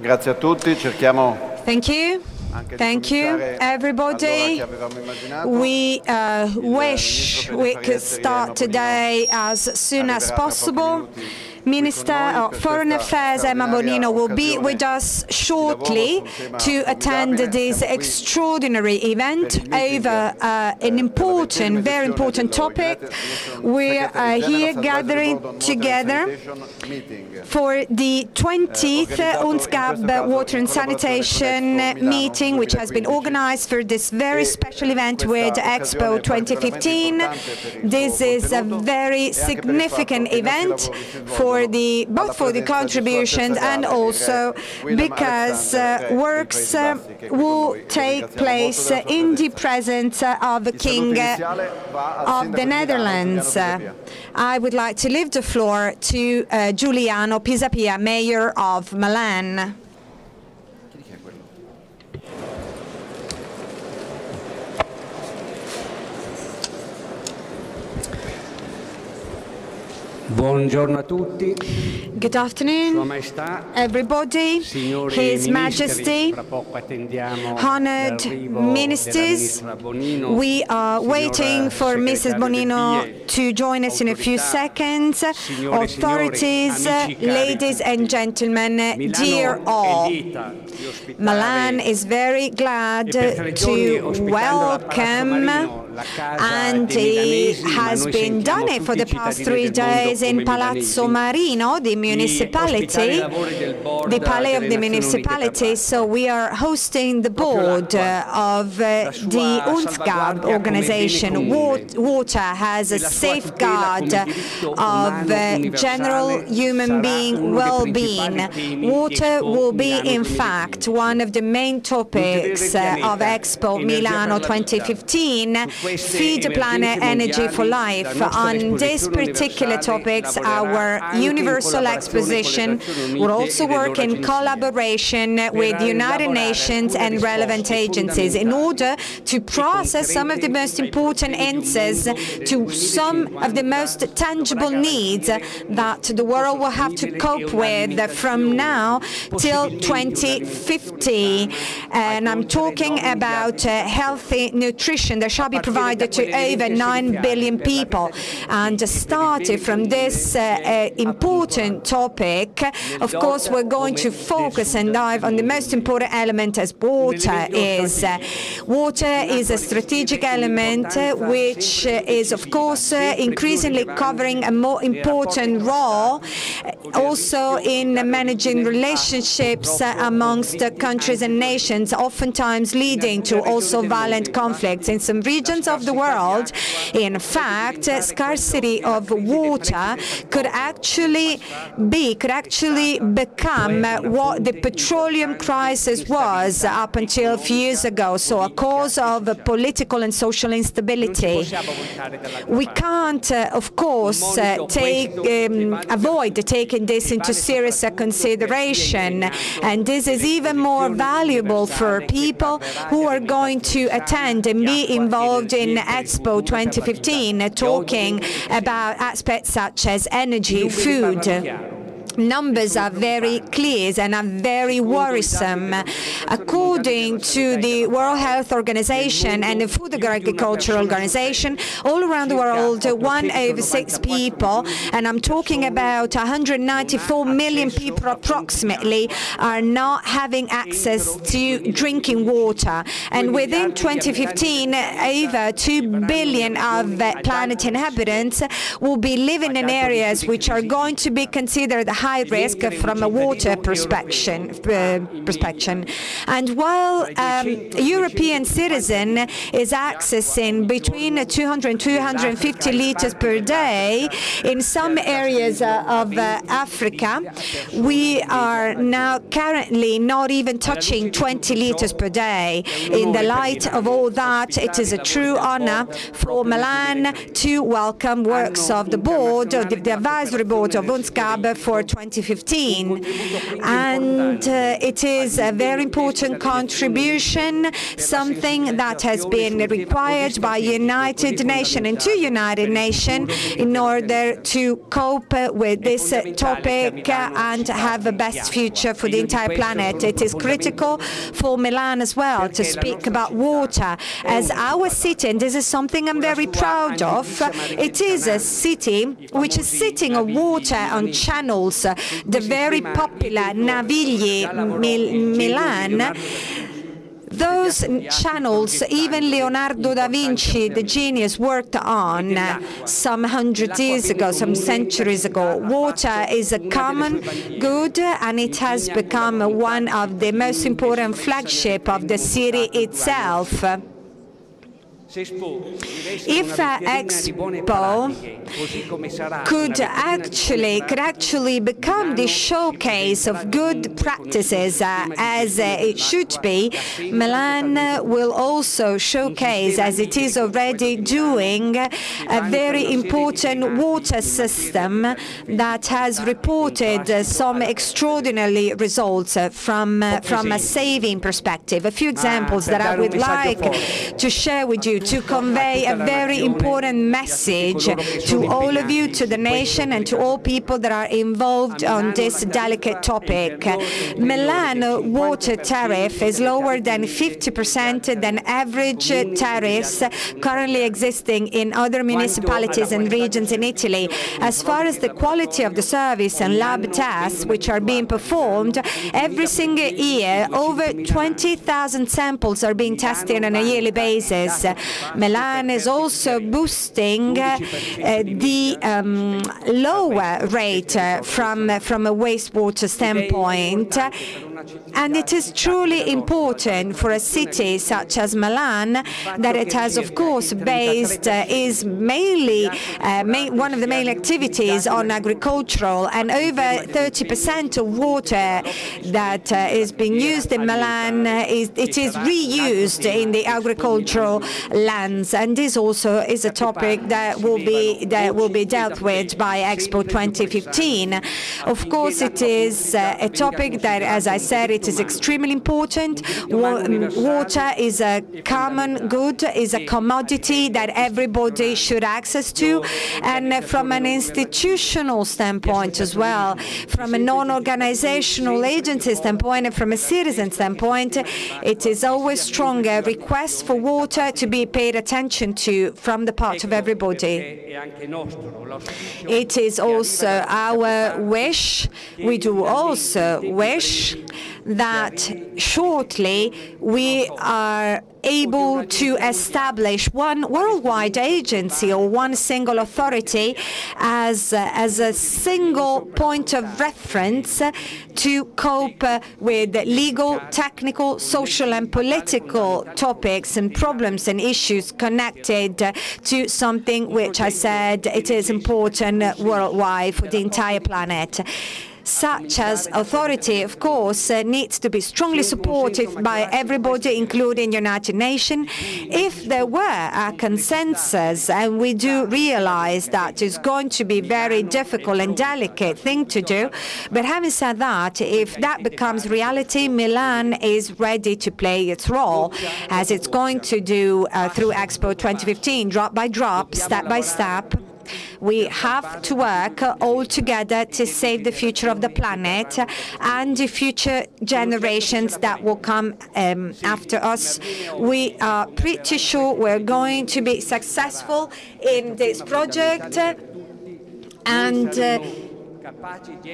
Grazie a tutti, cerchiamo Thank you. Thank you, everybody. che avevamo immaginato. We uh, wish we could start today as soon as possible. Minister of Foreign Affairs Emma Bonino will be with us shortly to attend this extraordinary event over uh, an important, very important topic. We are here gathering together for the 20th UNSGAB Water and Sanitation meeting, which has been organized for this very special event with Expo 2015. This is a very significant event for the both for the contributions and also because uh, works uh, will take place in the presence of the King of the Netherlands. I would like to leave the floor to uh, Giuliano Pisapia, Mayor of Milan. Buongiorno a tutti, Good afternoon, everybody. His Majesty, fra poco attendiamo honored ministers, we are waiting for Mrs. Bonino to join us in a few seconds. Authorities, signori, amici cari, ladies and gentlemen, dear all. lieta di ospitare Milan is very glad per tre giorni to ospitando a Palazzo welcome and dei it milanesi, ma has been done it for the past three days in Palazzo. Marino, the municipality, lavori del board the Palais of the municipality. So we are hosting the board uh, of uh, the UNSGAB organization. bene Wa- comune. Water has a la sua tutela safeguard of uh, general human being well-being. principali temi di Water will be in fact one of the main topics of Expo Milano per la vita. 2015. Feed the planet energy for life. On these esposizione particular topics, our universal exposition con le Nazioni will also work in collaboration with the United Nations and relevant agencies in order to process some of the most important answers to some of the most tangible needs that the world will have to cope with from now till 2050. And I'm talking about uh, healthy nutrition that shall be provided to over 9 billion people. And started from this uh, uh, important topic, of course, we're going to focus and dive on the most important element as water is. Uh, Water is a strategic element uh, which is, of course, increasingly covering a more important role also in managing relationships amongst countries and nations, oftentimes leading to also violent conflicts. In some regions of the world, in fact, scarcity of water could actually be, could actually become what the petroleum crisis was up until a few years ago, so a cause of political and social instability. We can't, uh, of course, uh, take, um, avoid taking this into serious consideration. And this is even more valuable for people who are going to attend and be involved in Expo 2015, uh, talking about aspects such as energy, food. Numbers are very clear and are very worrisome. According to the World Health Organization and the Food and Agriculture Organization, all around the world, one over six people, and I'm talking about 194 million people approximately, are not having access to drinking water. And within 2015, over 2 billion of uh, planet inhabitants will be living in areas which are going to be considered high risk from a water perspection. Uh, perspective. And while um, a European citizen is accessing between 200 and 250 liters per day, in some areas uh, of uh, Africa, we are now currently not even touching 20 liters per day. In the light of all that, it is a true honor for Milan to welcome works of the board, of the advisory board of UNSGAB for 2015. And uh, it is a very important contribution, something that has been required by United Nations and two United Nations in order to cope with this topic and have the best future for the entire planet. It is critical for Milan as well to speak about water as our city, and this is something I'm very proud of. It is a city which is sitting on water on channels, the very popular Navigli Mil- Milan. Those channels, even Leonardo da Vinci, the genius, worked on some hundred years ago, some centuries ago. Water is a common good and it has become one of the most important flagship of the city itself. If Expo could actually actually become the showcase of good practices uh, as uh, it should be, Milan will also showcase, as it is already doing, a very important water system that has reported some extraordinary results from from a saving perspective. A few examples that I would like to share with you to convey a very important message to all of you, to the nation, and to all people that are involved on this delicate topic. Milan water tariff is lower than 50% than average tariffs currently existing in other municipalities and regions in Italy. As far as the quality of the service and lab tests which are being performed, every single year over 20,000 samples are being tested on a yearly basis. Milan is also boosting uh, the um, lower rate uh, from, from a wastewater standpoint. And it is truly important for a city such as Milan that it has, of course, based uh, is mainly uh, main, one of the main activities on agricultural, and over 30% of water that uh, is being used in Milan is it is reused in the agricultural lands, and this also is a topic that will be that will be dealt with by Expo 2015. Of course, it is uh, a topic that, as I said, it is extremely important. Water is a common good, is a commodity that everybody should access to, and from an institutional standpoint as well, from a non-organizational agency standpoint, and from a citizen standpoint, it is always stronger requests for water to be paid attention to from the part of everybody. It is also our wish, we do also wish that shortly we are able to establish one worldwide agency or one single authority as, uh, as a single point of reference to cope uh, with legal, technical, social and political topics and problems and issues connected uh, to something which I said it is important worldwide for the entire planet such as authority, of course, uh, needs to be strongly supported by everybody, including United Nations. If there were a consensus, and we do realize that it's going to be very difficult and delicate thing to do, but having said that, if that becomes reality, Milan is ready to play its role, as it's going to do uh, through Expo 2015, drop by drop, step by step. We have to work all together to save the future of the planet and the future generations that will come um, after us. We are pretty sure we're going to be successful in this project and uh,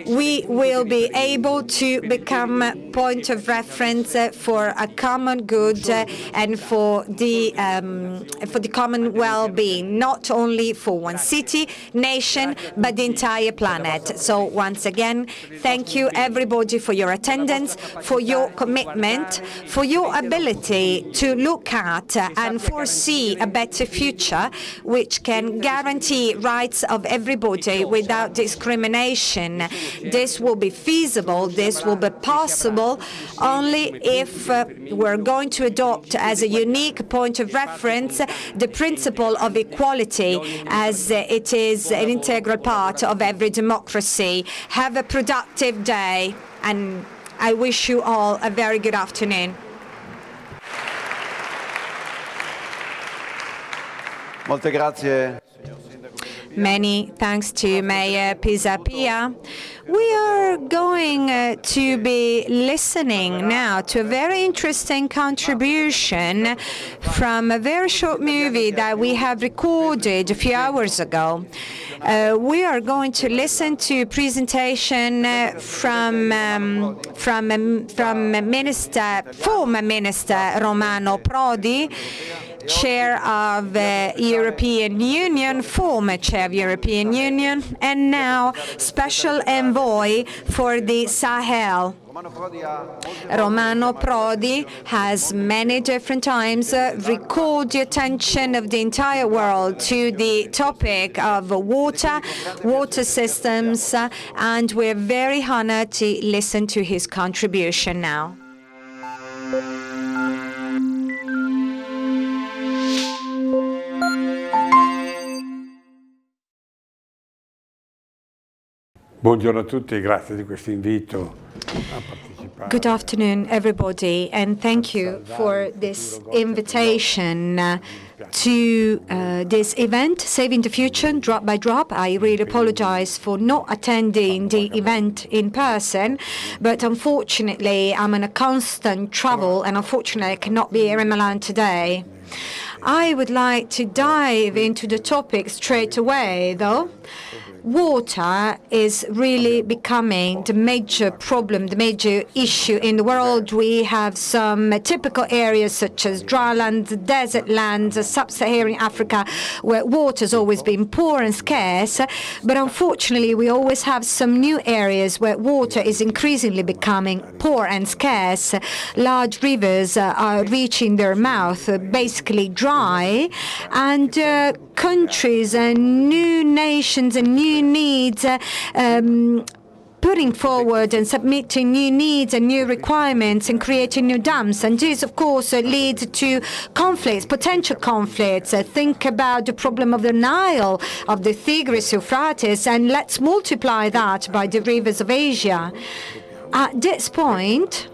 we will be able to become a point of reference uh, for a common good uh, and for the um, for the common well-being, not only for one city, nation, but the entire planet. So once again, thank you everybody for your attendance, for your commitment, for your ability to look at uh, and foresee a better future, which can guarantee rights of everybody without discrimination This will be feasible, this will be possible only if uh, we're going to adopt as a unique point of reference the principle of equality as it is an integral part of every democracy. Have a productive day and I wish you all a very good afternoon. Molte grazie. Many thanks to Mayor Pisapia. We are going uh, to be listening now to a very interesting contribution from a very short movie that we have recorded a few hours ago. Uh, we are going to listen to a presentation uh, from um, from um, from Minister former Minister Romano Prodi chair of uh, European Union, former chair of European Union, and now special envoy for the Sahel. Romano Prodi Romano Prodi has many different times uh, recalled the attention of the entire world to the topic of water, water systems, uh, and we're very honored to listen to his contribution now. Buongiorno a tutti, grazie di questo invito a partecipare. Good afternoon, everybody, and thank you for this invitation uh, to uh, this event, Saving the Future, Drop by Drop. I really apologize for not attending the event in person, but unfortunately, I'm on a constant travel, and unfortunately, I cannot be here in Milan today. I would like to dive into the topic straight away, though water is really becoming the major problem, the major issue in the world. We have some typical areas such as dry drylands, desert lands, sub-Saharan Africa, where water's always been poor and scarce. But unfortunately, we always have some new areas where water is increasingly becoming poor and scarce. Large rivers uh, are reaching their mouth, uh, basically dry, and uh, countries and new nations and new needs uh, um, putting forward and submitting new needs and new requirements and creating new dams. And this, of course, uh, leads to conflicts, potential conflicts. Uh, think about the problem of the Nile, of the Tigris, Euphrates, and let's multiply that by the rivers of Asia. At this point,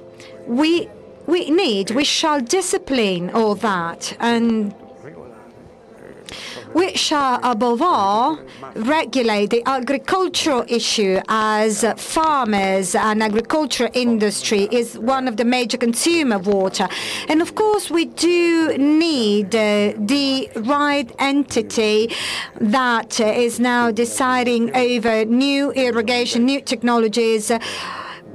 we we need, we shall discipline all that and we shall above all regulate the agricultural issue as farmers and agricultural industry is one of the major consumer of water. And of course we do need uh, the right entity that uh, is now deciding over new irrigation, new technologies, uh,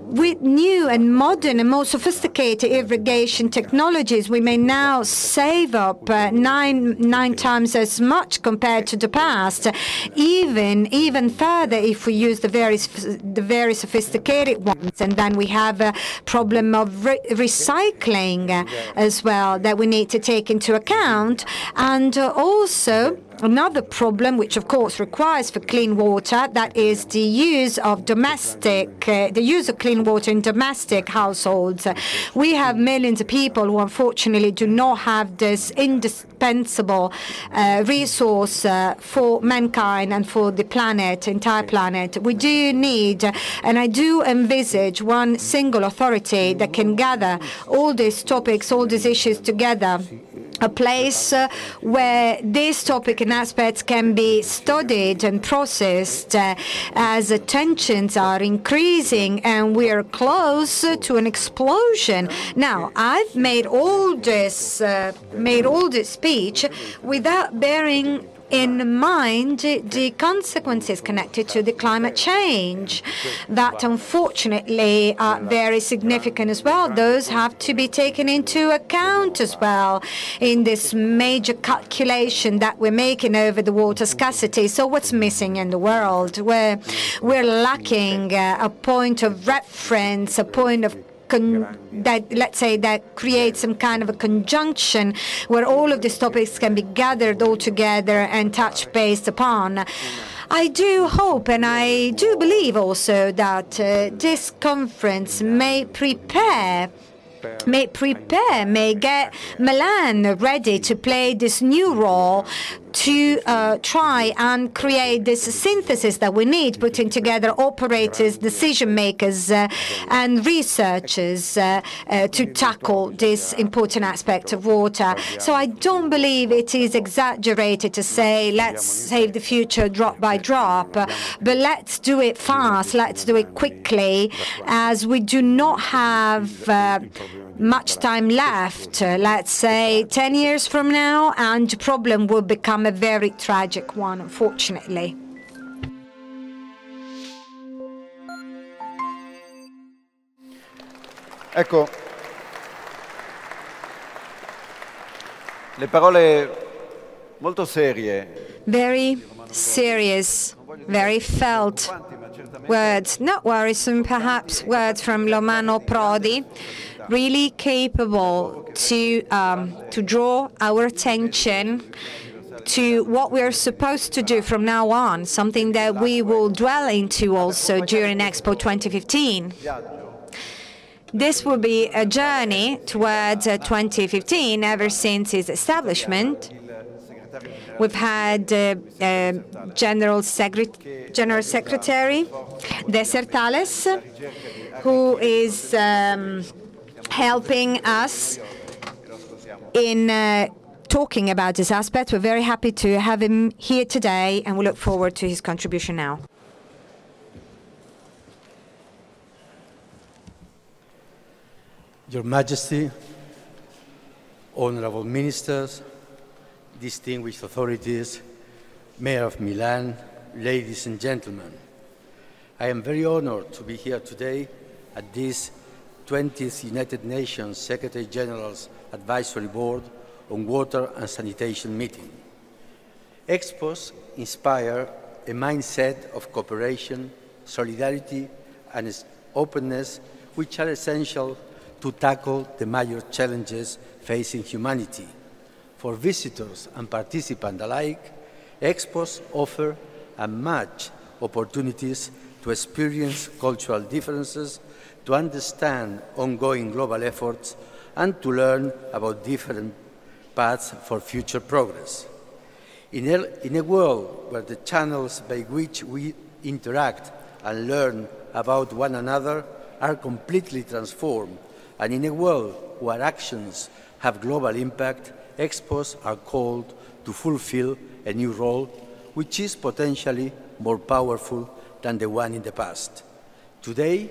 with new and modern and more sophisticated irrigation technologies, we may now save up uh, nine nine times as much compared to the past. Even even further, if we use the very the very sophisticated ones, and then we have a problem of re recycling as well that we need to take into account, and uh, also. Another problem, which of course requires for clean water, that is the use of domestic, uh, the use of clean water in domestic households. We have millions of people who unfortunately do not have this indispensable uh, resource uh, for mankind and for the planet, entire planet. We do need, and I do envisage one single authority that can gather all these topics, all these issues together a place uh, where this topic aspects can be studied and processed uh, as tensions are increasing and we are close to an explosion. Now, I've made all this, uh, made all this speech without bearing in mind the consequences connected to the climate change that unfortunately are very significant as well. Those have to be taken into account as well in this major calculation that we're making over the water scarcity. So what's missing in the world? Where we're lacking uh, a point of reference, a point of that let's say that creates some kind of a conjunction where all of these topics can be gathered all together and touch based upon. I do hope and I do believe also that uh, this conference may prepare may prepare, may get Milan ready to play this new role to uh, try and create this synthesis that we need, putting together operators, decision makers, uh, and researchers uh, uh, to tackle this important aspect of water. So I don't believe it is exaggerated to say let's save the future drop by drop, but let's do it fast, let's do it quickly, as we do not have uh, much time left, uh, let's say 10 years from now, and the problem will become a very tragic one, unfortunately. Ecco, le parole molto serie, Very serious, very felt words, not worrisome perhaps, words from Romano Prodi, really capable to, um, to draw our attention to what we're supposed to do from now on, something that we will dwell into also during Expo 2015. This will be a journey towards uh, 2015 ever since its establishment. We've had uh, uh, General, Secret General Secretary Loscertales, who is um, helping us in uh, talking about this aspect. We're very happy to have him here today, and we look forward to his contribution now. Your Majesty, honorable ministers, distinguished authorities, Mayor of Milan, ladies and gentlemen, I am very honored to be here today at this 20th United Nations Secretary General's Advisory Board on Water and Sanitation meeting. Expos inspire a mindset of cooperation, solidarity, and openness which are essential to tackle the major challenges facing humanity. For visitors and participants alike, expos offer a much opportunities to experience cultural differences, to understand ongoing global efforts, and to learn about different paths for future progress. In a, in a world where the channels by which we interact and learn about one another are completely transformed, and in a world where actions have global impact, expos are called to fulfill a new role which is potentially more powerful than the one in the past. Today,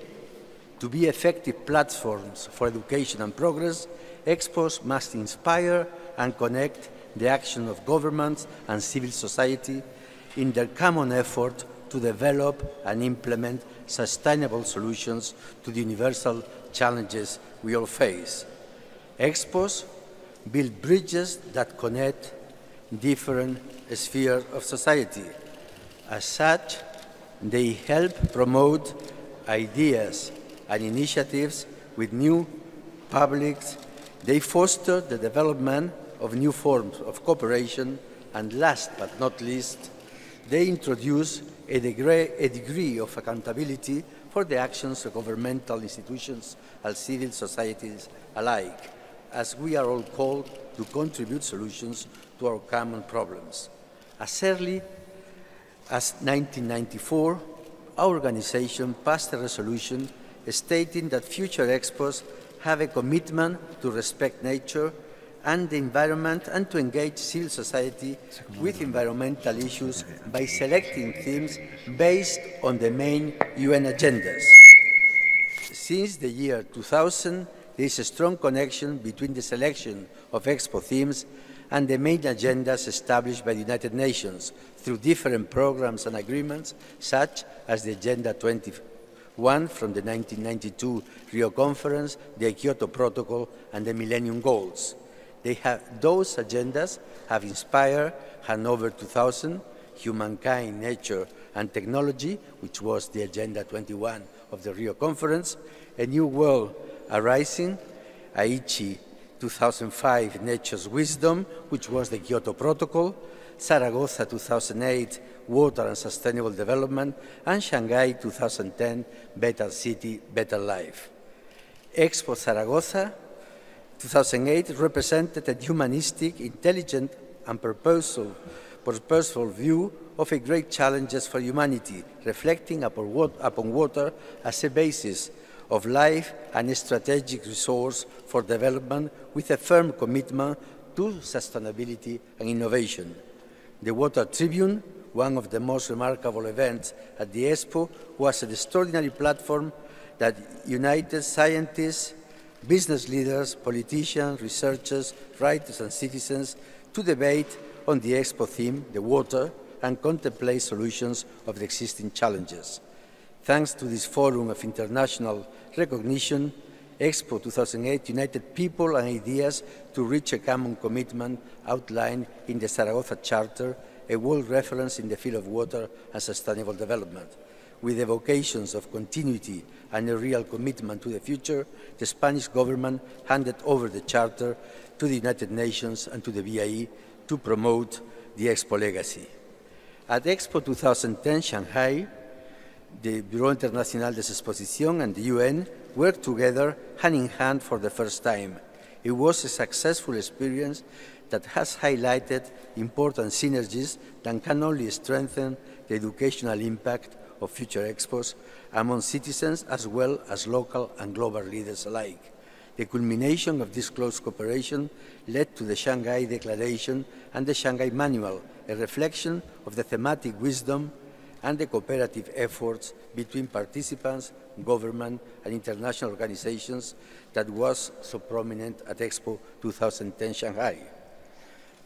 to be effective platforms for education and progress, expos must inspire and connect the action of governments and civil society in their common effort to develop and implement sustainable solutions to the universal challenges we all face. Expos build bridges that connect different spheres of society. As such, they help promote ideas and initiatives with new publics. They foster the development of new forms of cooperation, and last but not least, they introduce a degree, a degree of accountability for the actions of governmental institutions and civil societies alike, as we are all called to contribute solutions to our common problems. As early as 1994, our organization passed a resolution stating that future expos have a commitment to respect nature and the environment and to engage civil society with environmental issues by selecting themes based on the main UN agendas. Since the year 2000, there is a strong connection between the selection of Expo themes and the main agendas established by the United Nations through different programs and agreements, such as the Agenda 21 from the 1992 Rio Conference, the Kyoto Protocol, and the Millennium Goals. Have, those agendas have inspired Hanover 2000, Humankind, Nature, and Technology, which was the Agenda 21 of the Rio Conference, A New World Arising, Aichi 2005, Nature's Wisdom, which was the Kyoto Protocol, Zaragoza 2008 Water and Sustainable Development, and Shanghai 2010 Better City, Better Life. Expo Zaragoza 2008 represented a humanistic, intelligent, and purposeful, purposeful view of a great challenges for humanity, reflecting upon, wat upon water as a basis of life and a strategic resource for development with a firm commitment to sustainability and innovation. The Water Tribune, one of the most remarkable events at the Expo, was an extraordinary platform that united scientists, business leaders, politicians, researchers, writers, and citizens to debate on the Expo theme, the water, and contemplate solutions of the existing challenges. Thanks to this forum of international recognition, Expo 2008 united people and ideas to reach a common commitment outlined in the Zaragoza Charter, a world reference in the field of water and sustainable development. With evocations of continuity and a real commitment to the future, the Spanish government handed over the Charter to the United Nations and to the BIE to promote the Expo legacy. At Expo 2010 Shanghai, the Bureau International des Expositions and the UN worked together hand in hand for the first time. It was a successful experience that has highlighted important synergies that can only strengthen the educational impact of future expos among citizens as well as local and global leaders alike. The culmination of this close cooperation led to the Shanghai Declaration and the Shanghai Manual, a reflection of the thematic wisdom and the cooperative efforts between participants, government, and international organizations that was so prominent at Expo 2010 Shanghai.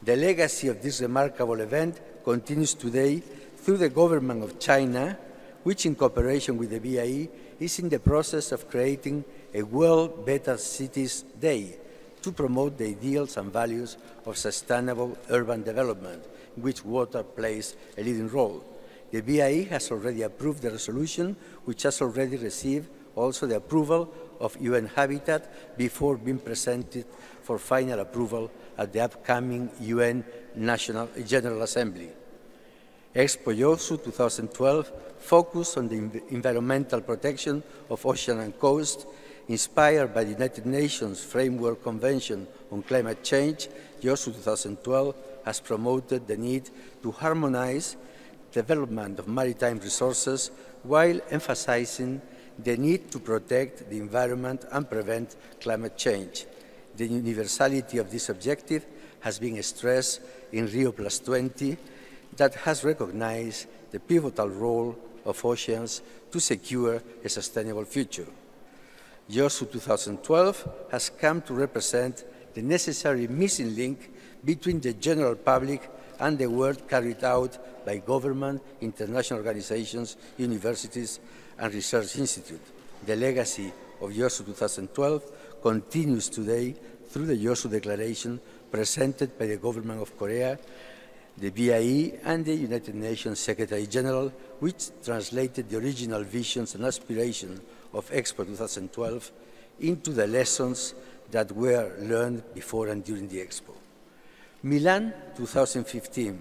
The legacy of this remarkable event continues today through the government of China, which in cooperation with the BIE is in the process of creating a World Better Cities Day to promote the ideals and values of sustainable urban development, in which water plays a leading role. The BIE has already approved the resolution, which has already received also the approval of UN Habitat before being presented for final approval at the upcoming UN National General Assembly. Expo YOSU 2012 focused on the environmental protection of ocean and coast, inspired by the United Nations Framework Convention on Climate Change, YOSU 2012 has promoted the need to harmonize development of maritime resources while emphasizing the need to protect the environment and prevent climate change. The universality of this objective has been stressed in Rio Plus 20 that has recognized the pivotal role of oceans to secure a sustainable future. YOSU 2012 has come to represent the necessary missing link between the general public and the work carried out by government, international organizations, universities, and research institutes. The legacy of YOSU 2012 continues today through the YOSU Declaration presented by the Government of Korea, the BIE, and the United Nations Secretary General, which translated the original visions and aspirations of Expo 2012 into the lessons that were learned before and during the Expo. Milan 2015,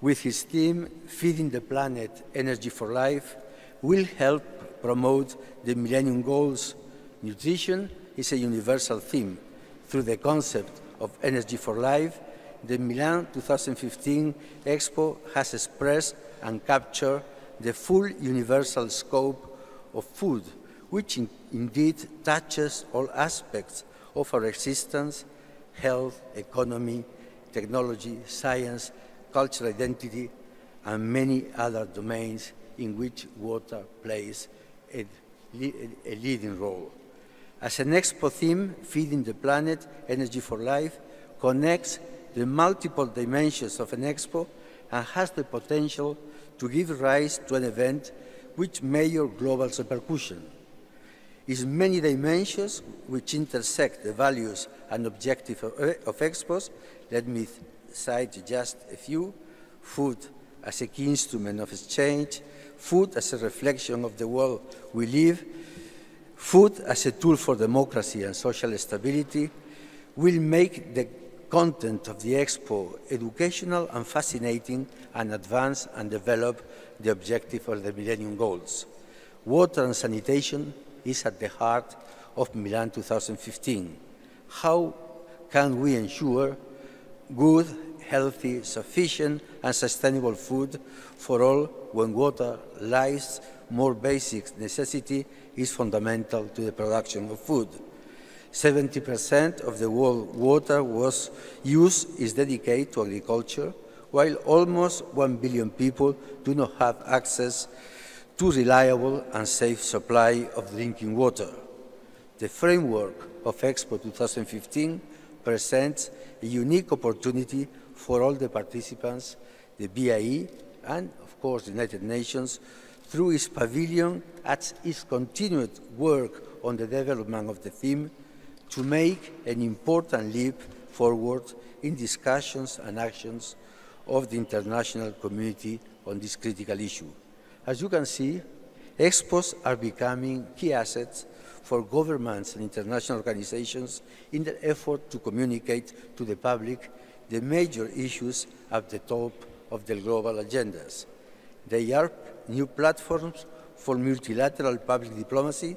with his theme Feeding the Planet, Energy for Life, will help promote the Millennium Goals. Nutrition is a universal theme. Through the concept of Energy for Life, the Milan 2015 Expo has expressed and captured the full universal scope of food, which in, indeed touches all aspects of our existence, health, economy, technology, science, cultural identity, and many other domains in which water plays a, a leading role. As an expo theme, Feeding the Planet, Energy for Life connects the multiple dimensions of an expo and has the potential to give rise to an event with major global repercussion. Its many dimensions which intersect the values and objectives of, eh, of expos let me cite just a few. Food as a key instrument of exchange, food as a reflection of the world we live, food as a tool for democracy and social stability will make the content of the Expo educational and fascinating and advance and develop the objective of the Millennium Goals. Water and sanitation is at the heart of Milan 2015. How can we ensure good, healthy, sufficient, and sustainable food for all when water, life's more basic necessity, is fundamental to the production of food? 70% of the world water was use is dedicated to agriculture, while almost 1 billion people do not have access to reliable and safe supply of drinking water. The framework of Expo 2015 presents a unique opportunity for all the participants, the BIE, and of course the United Nations, through its pavilion at its continued work on the development of the theme to make an important leap forward in discussions and actions of the international community on this critical issue. As you can see, expos are becoming key assets for governments and international organizations in their effort to communicate to the public the major issues at the top of their global agendas. They are new platforms for multilateral public diplomacy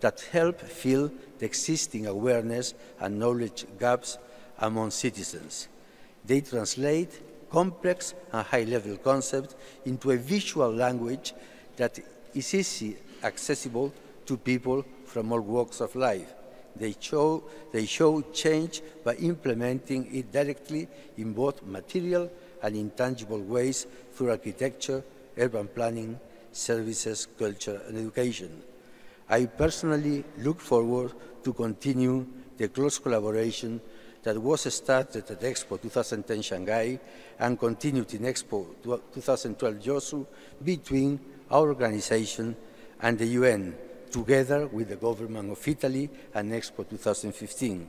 that help fill the existing awareness and knowledge gaps among citizens. They translate complex and high-level concepts into a visual language that is easy accessible to people from all walks of life. They show, they show change by implementing it directly in both material and intangible ways through architecture, urban planning, services, culture, and education. I personally look forward to continue the close collaboration that was started at Expo 2010 Shanghai and continued in Expo 2012 Yosu between our organization and the UN, together with the government of Italy and Expo 2015.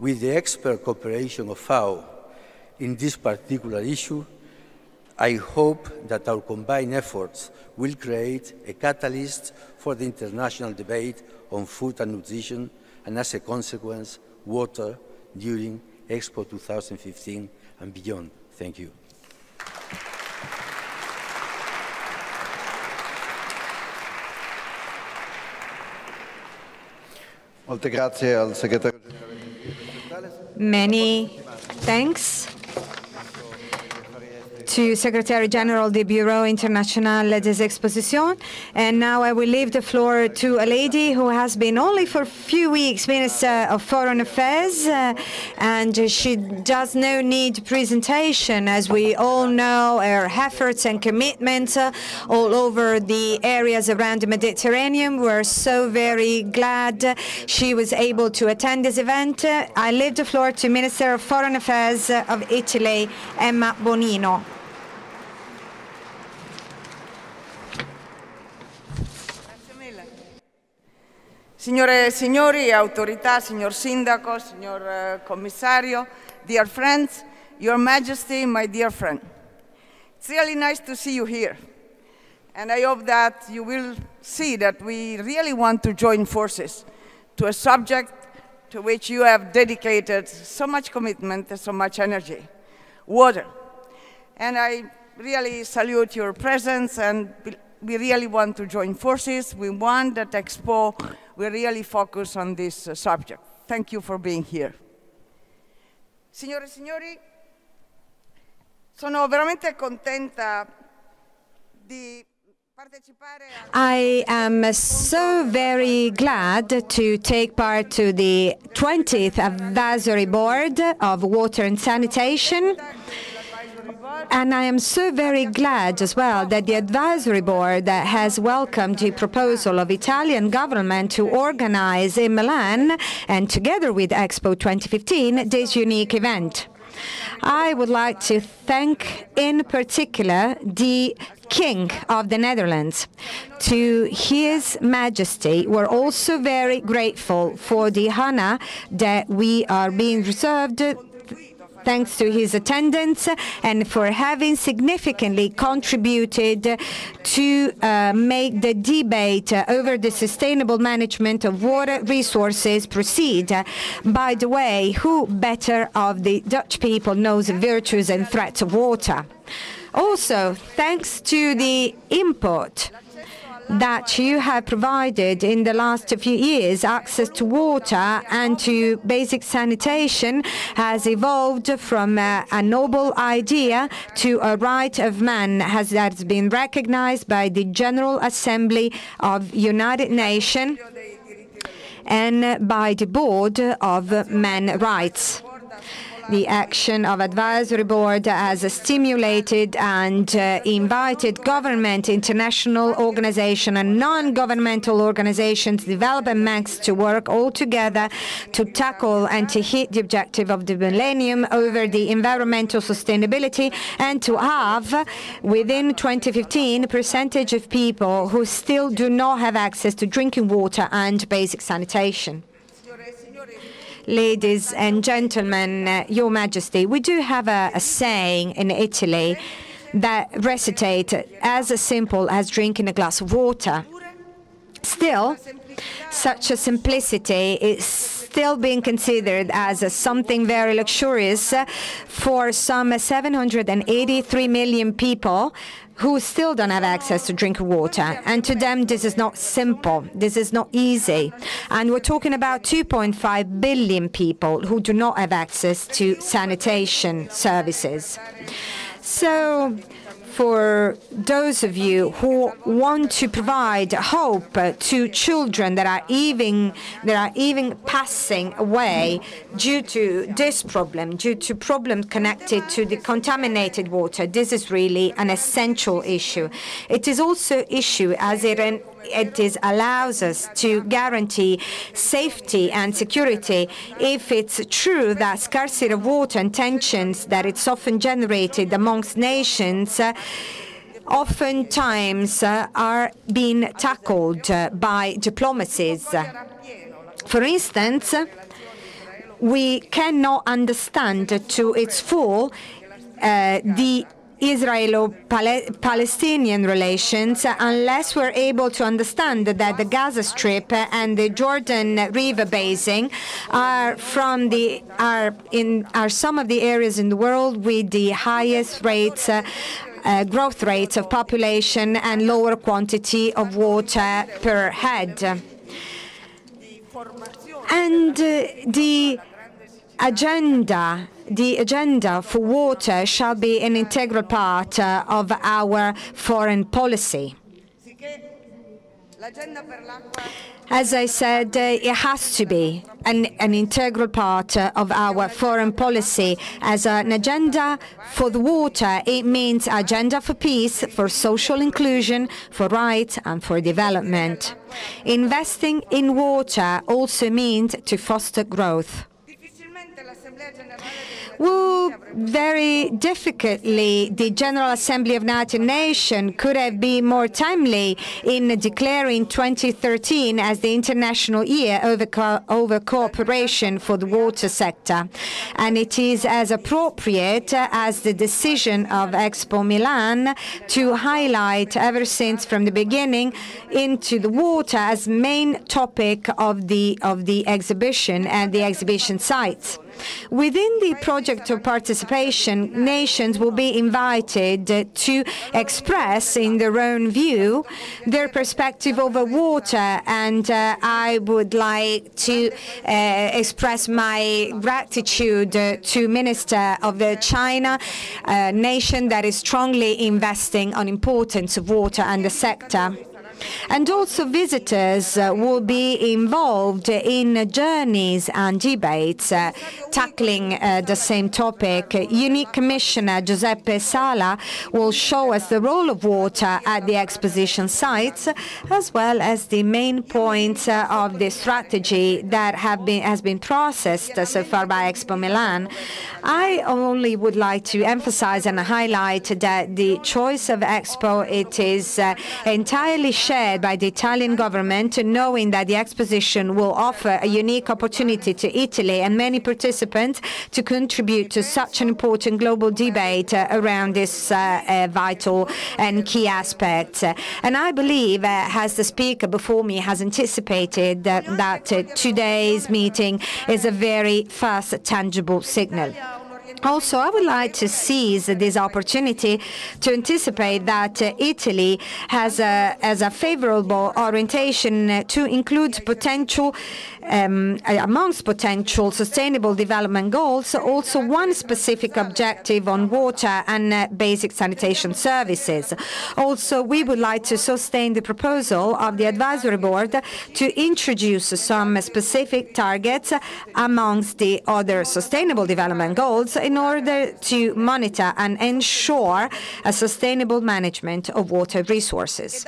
With the expert cooperation of FAO in this particular issue, I hope that our combined efforts will create a catalyst for the international debate on food and nutrition, and as a consequence, water during Expo 2015 and beyond. Thank you. Molte grazie al segretario Many thanks to Secretary General the Bureau International des Expositions. And now I will leave the floor to a lady who has been only for a few weeks Minister of Foreign Affairs, uh, and she does no need presentation, as we all know her efforts and commitments uh, all over the areas around the Mediterranean. We're so very glad she was able to attend this event. I leave the floor to Minister of Foreign Affairs of Italy, Emma Bonino. Signore e signori, autorità, signor Sindaco, signor uh, Commissario, dear friends, Your Majesty, my dear friend. It's really nice to see you here. And I hope that you will see that we really want to join forces to a subject to which you have dedicated so much commitment and so much energy, water. And I really salute your presence and we really want to join forces. We want that Expo will really focus on this uh, subject. Thank you for being here. Signore e signori, sono veramente contenta di I am so very glad to take part to the 20th Advisory Board of Water and Sanitation. And I am so very glad as well that the advisory board has welcomed the proposal of Italian government to organize in Milan and together with Expo 2015 this unique event. I would like to thank in particular the King of the Netherlands. To His Majesty, we're also very grateful for the honor that we are being reserved thanks to his attendance and for having significantly contributed to uh, make the debate over the sustainable management of water resources proceed. By the way, who better of the Dutch people knows the virtues and threats of water? Also, thanks to the input that you have provided in the last few years, access to water and to basic sanitation has evolved from a, a noble idea to a right of man has that's been recognized by the General Assembly of United Nations and by the Board of Men Rights. The action of advisory board has stimulated and uh, invited government, international organization and non-governmental organizations, development banks to work all together to tackle and to hit the objective of the millennium over the environmental sustainability and to have within 2015 a percentage of people who still do not have access to drinking water and basic sanitation. Ladies and gentlemen, Your Majesty, we do have a, a saying in Italy that recitate as simple as drinking a glass of water. Still, such a simplicity is still being considered as something very luxurious for some 783 million people who still don't have access to drinking water. And to them, this is not simple. This is not easy. And we're talking about 2.5 billion people who do not have access to sanitation services. So, for those of you who want to provide hope to children that are even that are even passing away due to this problem, due to problems connected to the contaminated water, this is really an essential issue. It is also issue as it it is allows us to guarantee safety and security if it's true that scarcity of water and tensions that it's often generated amongst nations uh, oftentimes uh, are being tackled uh, by diplomacies. For instance, we cannot understand to its full uh, the Israelo-Palestinian relations unless we're able to understand that the Gaza Strip and the Jordan River basin are from the are in are some of the areas in the world with the highest rates. Uh, uh, growth rates of population and lower quantity of water per head. And uh, the agenda the agenda for water shall be an integral part uh, of our foreign policy. As I said, uh, it has to be an, an integral part uh, of our foreign policy. As an agenda for the water, it means agenda for peace, for social inclusion, for rights and for development. Investing in water also means to foster growth. Very difficultly, the General Assembly of United Nations could have been more timely in declaring 2013 as the International Year over, co over Cooperation for the Water Sector. And it is as appropriate as the decision of Expo Milan to highlight ever since from the beginning into the water as main topic of the, of the exhibition and the exhibition sites. Within the project of participation, nations will be invited to express in their own view their perspective over water, and uh, I would like to uh, express my gratitude to Minister of the China, a nation that is strongly investing on importance of water and the sector. And also visitors uh, will be involved in journeys and debates uh, tackling uh, the same topic. Unique Commissioner Giuseppe Sala will show us the role of water at the exposition sites, as well as the main points of the strategy that have been has been processed so far by Expo Milan. I only would like to emphasize and highlight that the choice of Expo it is entirely by the Italian government, knowing that the exposition will offer a unique opportunity to Italy and many participants to contribute to such an important global debate uh, around this uh, uh, vital and key aspect. And I believe, as the speaker before me has anticipated, that, that today's meeting is a very first tangible signal. Also, I would like to seize this opportunity to anticipate that uh, Italy has a, has a favorable orientation to include potential, um, uh, amongst potential sustainable development goals, also one specific objective on water and uh, basic sanitation services. Also, we would like to sustain the proposal of the advisory board to introduce some specific targets amongst the other sustainable development goals in order to monitor and ensure a sustainable management of water resources.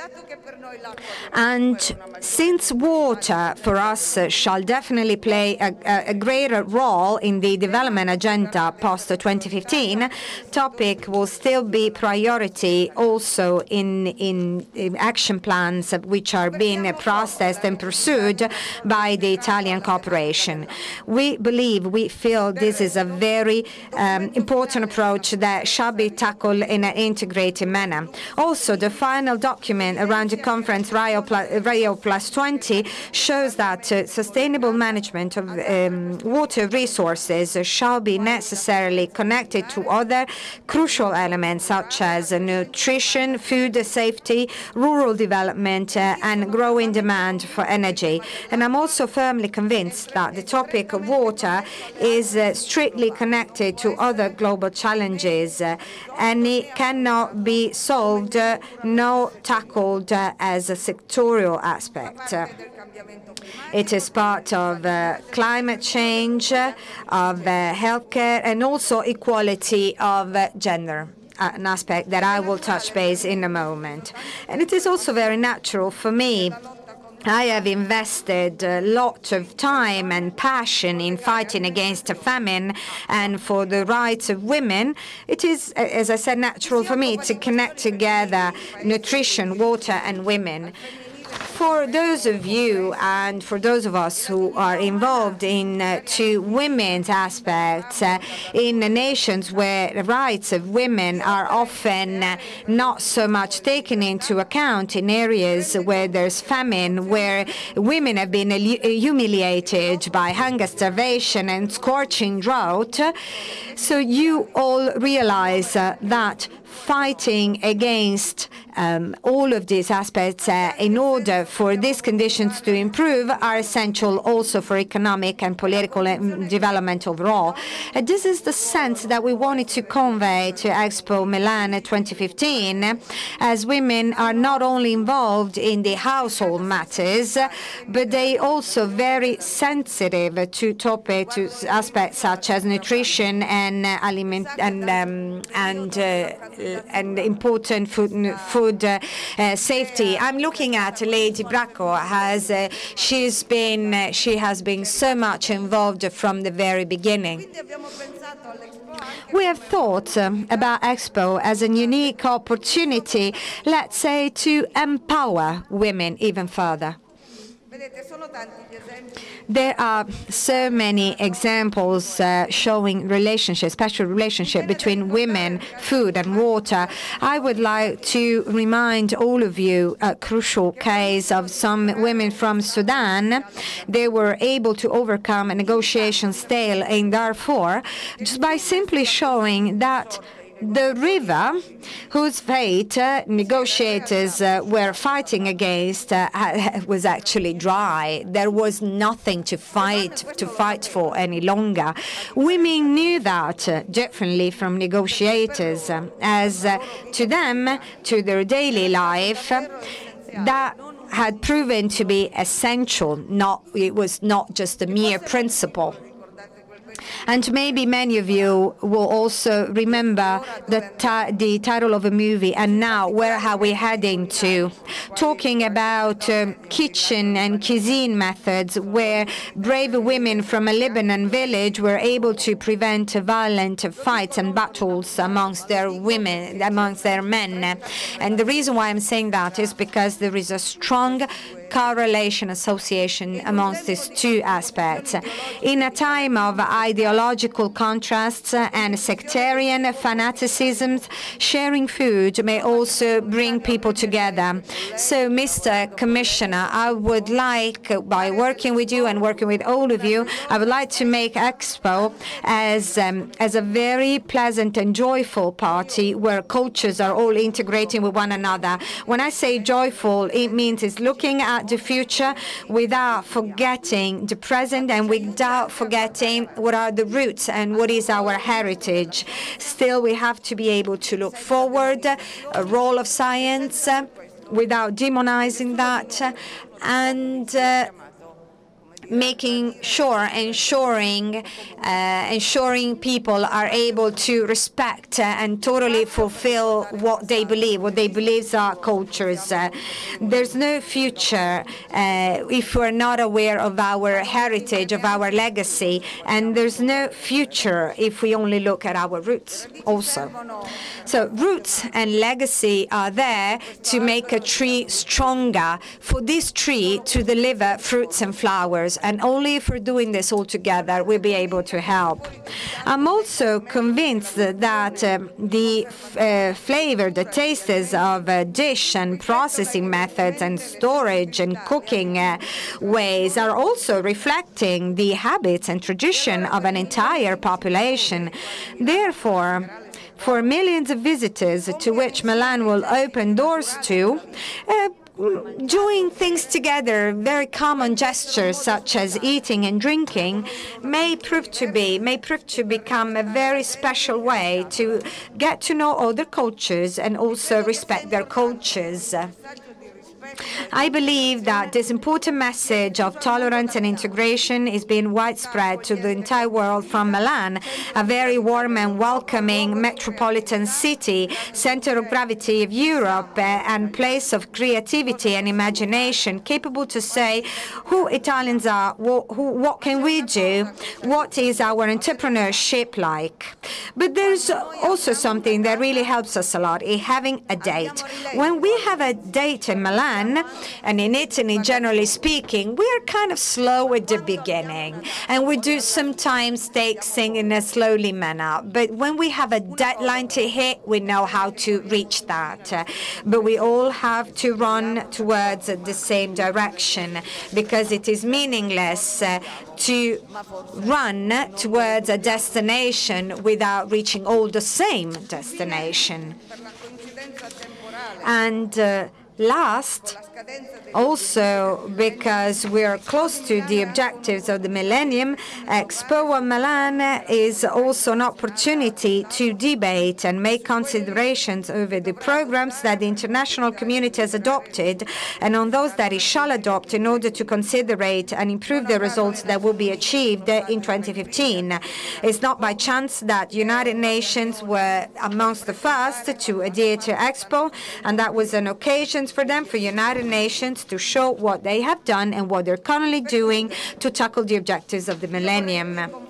And since water for us shall definitely play a, a, a greater role in the development agenda post 2015, topic will still be priority also in, in, in action plans which are being processed and pursued by the Italian cooperation. We believe, we feel this is a very um, important approach that shall be tackled in an integrated manner. Also, the final document around the conference Rio Plus, Rio Plus 20 shows that uh, sustainable management of um, water resources shall be necessarily connected to other crucial elements such as nutrition, food safety, rural development, uh, and growing demand for energy. And I'm also firmly convinced that the topic of water is uh, strictly connected to other global challenges, and it cannot be solved, nor tackled uh, as a sectorial aspect. It is part of uh, climate change, of uh, healthcare, and also equality of uh, gender uh, an aspect that I will touch base in a moment. And it is also very natural for me I have invested a lot of time and passion in fighting against a famine and for the rights of women. It is, as I said, natural for me to connect together nutrition, water, and women. For those of you and for those of us who are involved in uh, women's aspects uh, in nations where the rights of women are often uh, not so much taken into account in areas where there's famine, where women have been humiliated by hunger, starvation, and scorching drought. So you all realize uh, that fighting against um, all of these aspects uh, in order for these conditions to improve are essential also for economic and political development overall. Uh, this is the sense that we wanted to convey to Expo Milan 2015, as women are not only involved in the household matters, but they also very sensitive to topic to aspects such as nutrition and uh, aliment and um, and uh, and important food food uh, uh, safety. I'm looking at Lady Bracco as uh, she's been she has been so much involved from the very beginning. We have thought um, about Expo as a unique opportunity, let's say, to empower women even further. There are so many examples uh, showing relationship, special relationship between women, food and water. I would like to remind all of you a crucial case of some women from Sudan. They were able to overcome a negotiation stale in Darfur just by simply showing that the river, whose fate uh, negotiators uh, were fighting against, uh, was actually dry. There was nothing to fight to fight for any longer. Women knew that uh, differently from negotiators, um, as uh, to them, to their daily life, that had proven to be essential. Not it was not just a mere principle. And maybe many of you will also remember the, the title of a movie, And Now, Where Are We Heading To? Talking about um, kitchen and cuisine methods where brave women from a Lebanon village were able to prevent violent fights and battles amongst their women, amongst their men. And the reason why I'm saying that is because there is a strong correlation association amongst these two aspects. In a time of ideological contrasts and sectarian fanaticisms, sharing food may also bring people together. So, Mr. Commissioner, I would like, by working with you and working with all of you, I would like to make Expo as, um, as a very pleasant and joyful party where cultures are all integrating with one another. When I say joyful, it means it's looking at the future without forgetting the present and without forgetting what are the roots and what is our heritage. Still, we have to be able to look forward, a role of science without demonizing that, and uh, making sure, ensuring, uh, ensuring people are able to respect uh, and totally fulfill what they believe, what they believe are cultures. Uh, there's no future uh, if we're not aware of our heritage, of our legacy, and there's no future if we only look at our roots also. So roots and legacy are there to make a tree stronger, for this tree to deliver fruits and flowers and only if we're doing this all together we'll be able to help. I'm also convinced that um, the uh, flavor, the tastes of a dish and processing methods and storage and cooking uh, ways are also reflecting the habits and tradition of an entire population. Therefore, for millions of visitors to which Milan will open doors to, uh, doing things together, very common gestures such as eating and drinking, may prove to be may prove to become a very special way to get to know other cultures and also respect their cultures. I believe that this important message of tolerance and integration is being widespread to the entire world from Milan, a very warm and welcoming metropolitan city, center of gravity of Europe, uh, and place of creativity and imagination, capable to say who Italians are, what can we do, what is our entrepreneurship like. But there's also something that really helps us a lot, is having a date. When we have a date in Milan, and in Italy, generally speaking, we're kind of slow at the beginning, and we do sometimes take things in a slowly manner. But when we have a deadline to hit, we know how to reach that. But we all have to run towards the same direction because it is meaningless uh, to run towards a destination without reaching all the same destination. And uh, last, also because we are close to the objectives of the millennium, Expo Milan is also an opportunity to debate and make considerations over the programs that the international community has adopted and on those that it shall adopt in order to considerate and improve the results that will be achieved in 2015. It's not by chance that United Nations were amongst the first to adhere to Expo, and that was an occasion for them, for United Nations, to show what they have done and what they're currently doing to tackle the objectives of the millennium.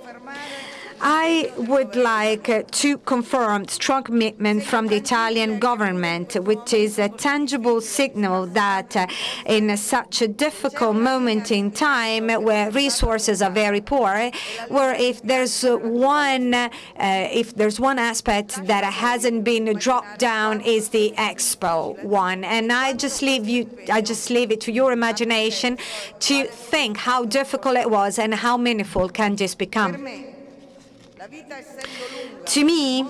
I would like uh, to confirm strong commitment from the Italian government, which is a tangible signal that uh, in such a difficult moment in time where resources are very poor, where if there's one uh, if there's one aspect that hasn't been dropped down is the expo one. And I just leave you I just leave it to your imagination to think how difficult it was and how meaningful can this become. To me,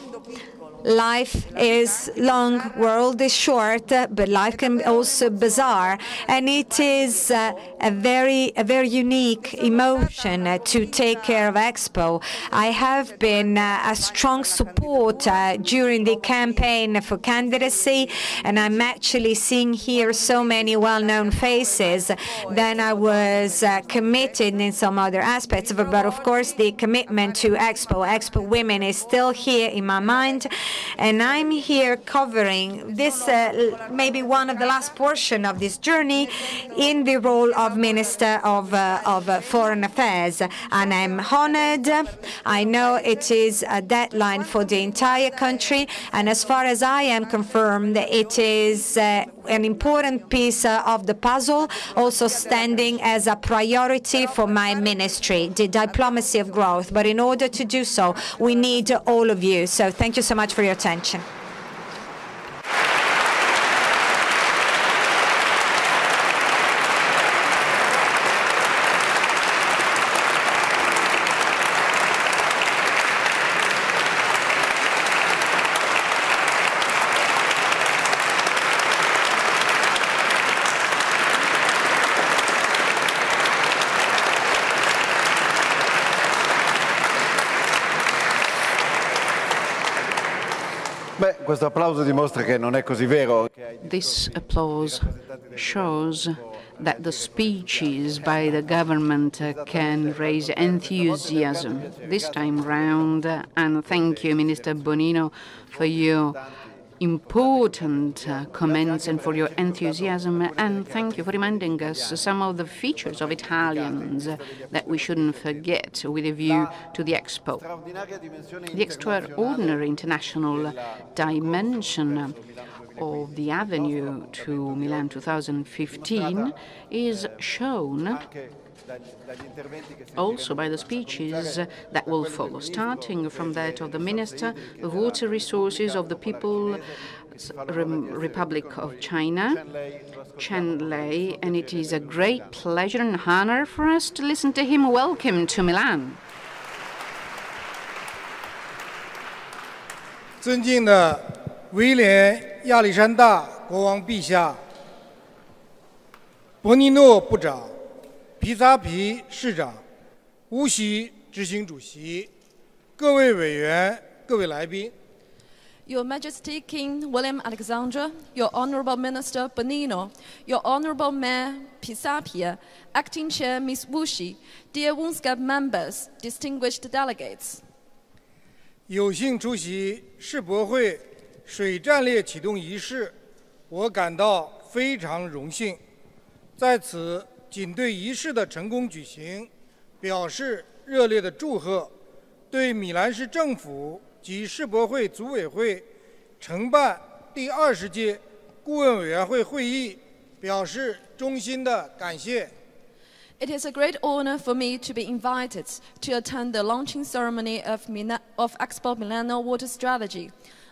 life is long, world is short, uh, but life can also be bizarre, and it is uh, a very, a very unique emotion uh, to take care of Expo. I have been uh, a strong supporter during the campaign for candidacy, and I'm actually seeing here so many well-known faces. Then I was uh, committed in some other aspects, but of course the commitment to Expo, Expo Women is still here in my mind, and I'm here covering this uh, maybe one of the last portion of this journey in the role of Minister of, uh, of uh, Foreign Affairs, and I'm honored. I know it is a deadline for the entire country, and as far as I am confirmed, it is uh, an important piece uh, of the puzzle, also standing as a priority for my ministry, the diplomacy of growth. But in order to do so, we need all of you. So thank you so much for your attention. This applause shows that the speeches by the government uh, can raise enthusiasm this time round. And thank you, Minister Bonino, for your important uh, comments and for your enthusiasm. And thank you for reminding us some of the features of Italians that we shouldn't forget with a view to the Expo. The extraordinary international dimension of the avenue to Milan 2015 is shown anche dagli, dagli interventi che si also by the speeches that will follow, starting from that of the Minister of Water Resources of the People's Rem- Republic of China, Chen Lei, and it is a great pleasure and honor for us to listen to him. Welcome to Milan. 尊敬的威廉亚历山大国王陛下，博尼诺部长， 皮萨皮市长，无锡执行主席，各位委员、各位来宾，Your Majesty King William Alexander, Your Honorable Minister Bonino, Your Honorable Mayor Pisapia, Acting Chair Ms. Wushi, dear WUNSCAP members, distinguished delegates. 有幸出席世博会水战略启动仪式，我感到非常荣幸。在此，仅对仪式的成功举行表示热烈的祝贺，对米兰市政府及世博会组委会承办第二十届顾问委员会会议表示衷心的感谢。It is a great honor for me to be invited to attend the launching ceremony of, Mina- of Expo Milano Water Strategy.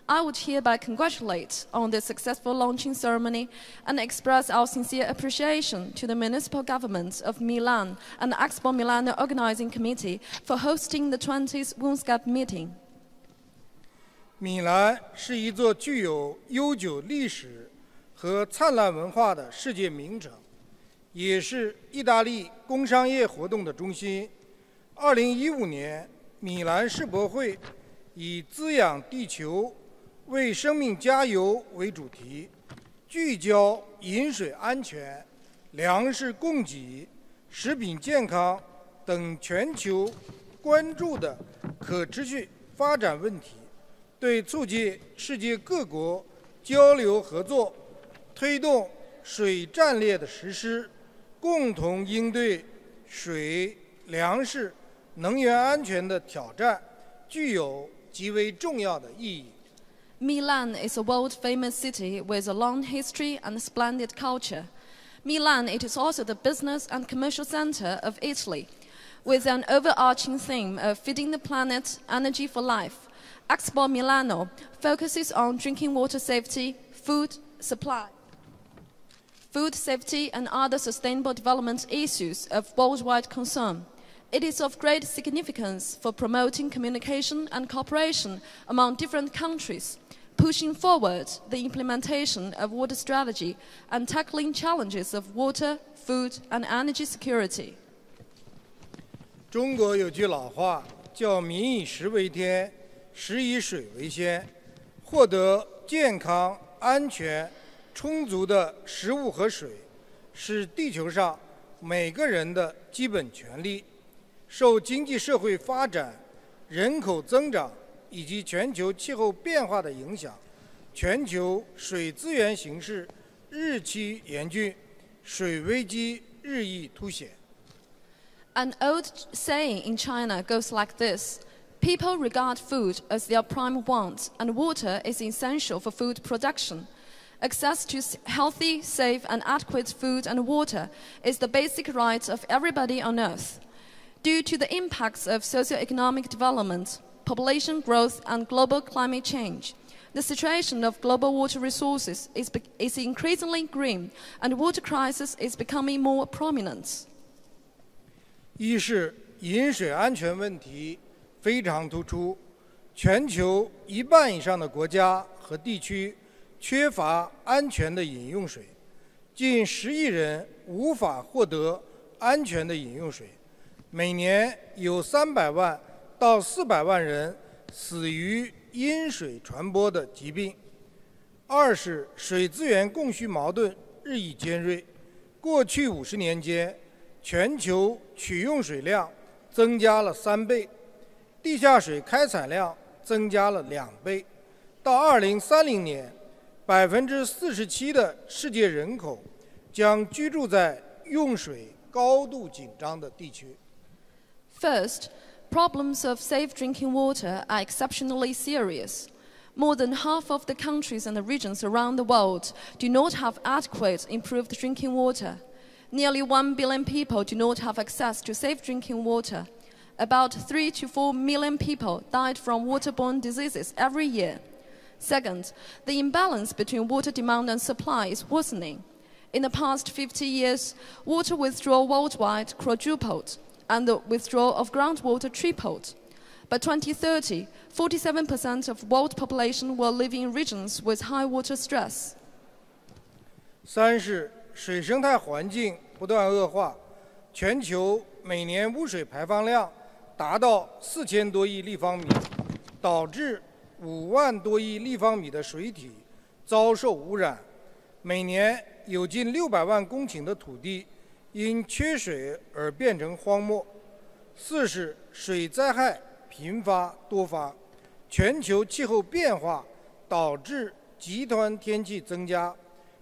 I would hereby congratulate on the successful launching ceremony and express our sincere appreciation to the municipal government of Milan and Expo Milano Organizing Committee for hosting the 20th UNSGAB meeting. 米兰是一座具有悠久历史和灿烂文化的世界名城，也是意大利工商业活动的中心。2015年，米兰世博会以“滋养地球”为生命加油”为主题，聚焦饮水安全、粮食供给、食品健康等全球关注的可持续发展问题。对促进世界各国交流合作、推动水战略的实施，共同应对水、粮食、能源安全的挑战，具有极为重要的意义。Milan is a world famous city with a long history and splendid culture. Milan it is also the business and commercial center of Italy, with an overarching theme of feeding the planet, energy for life. Expo Milano focuses on drinking water safety, food supply, food safety, and other sustainable development issues of worldwide concern. It is of great significance for promoting communication and cooperation among different countries, pushing forward the implementation of water strategy and tackling challenges of water, food, and energy security. 中国有句老话叫“民以食为天，食以水为先”。获得健康、安全、充足的食物和水，是地球上每个人的基本权利。受经济社会发展、人口增长 以及全球气候变化的影响，全球水资源形势日趋严峻，水危机日益凸显。 An old saying in China goes like this People regard food as their prime want, and water is essential for food production. Access to s- healthy, safe, and adequate food and water is the basic right of everybody on earth. Due to the impacts of socioeconomic development, population growth, and global climate change, the situation of global water resources is, be- is increasingly grim, and water crisis is becoming more prominent. 一是饮水安全问题非常突出，全球一半以上的国家和地区缺乏安全的饮用水，近十亿人无法获得安全的饮用水，每年有三百万 到四百万人死于因水传播的疾病。二是水资源供需矛盾日益尖锐，过去五十年间，全球取用水量增加了三倍，地下水开采量增加了两倍。到二零三零年，百分之四十七的世界人口将居住在用水高度紧张的地区。First, problems of safe drinking water are exceptionally serious. More than half of the countries and the regions around the world do not have adequate improved drinking water. Nearly 1 billion people do not have access to safe drinking water. About 3 to 4 million people died from waterborne diseases every year. Second, the imbalance between water demand and supply is worsening. In the past 50 years, water withdrawal worldwide quadrupled and the withdrawal of groundwater tripled. By 2030, 47% of world population will live in regions with high water stress. 三是水生态环境不断恶化，全球每年污水排放量达到四千多亿立方米，导致五万多亿立方米的水体遭受污染，每年有近六百万公顷的土地 因缺水而变成荒漠。四是水灾害频发多发，全球气候变化导致极端天气增加。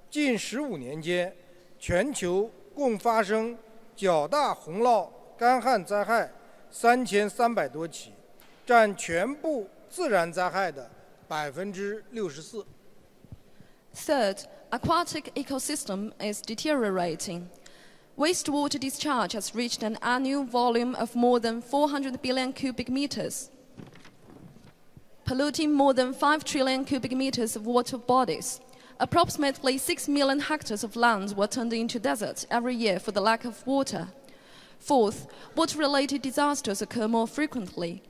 近十五年间，全球共发生较大洪涝、干旱灾害三千三百多起，占全部自然灾害的百分之六十四。Third, aquatic ecosystem is deteriorating. Wastewater discharge has reached an annual volume of more than 400 billion cubic meters, polluting more than 5 trillion cubic meters of water bodies. Approximately 6 million hectares of land were turned into deserts every year for the lack of water. Fourth, water related disasters occur more frequently.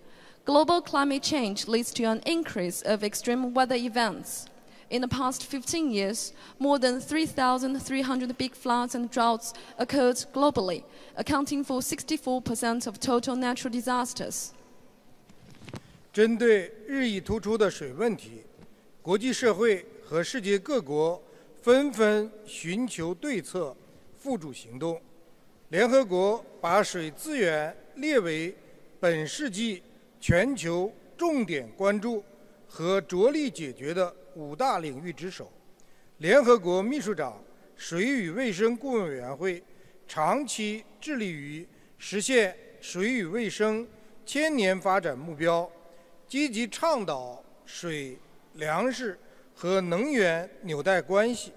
Global climate change leads to an increase of extreme weather events. In the past 15 years, more than 3,300 big floods and droughts occurred globally, accounting for 64% of total natural disasters. 针对日益突出的水问题，国际社会和世界各国纷纷寻求对策，付诸行动。联合国把水资源列为本世纪全球重点关注和着力解决的 五大领域之首。联合国秘书长水与卫生顾问委员会长期致力于实现水与卫生千年发展目标，积极倡导水、粮食和能源纽带关系。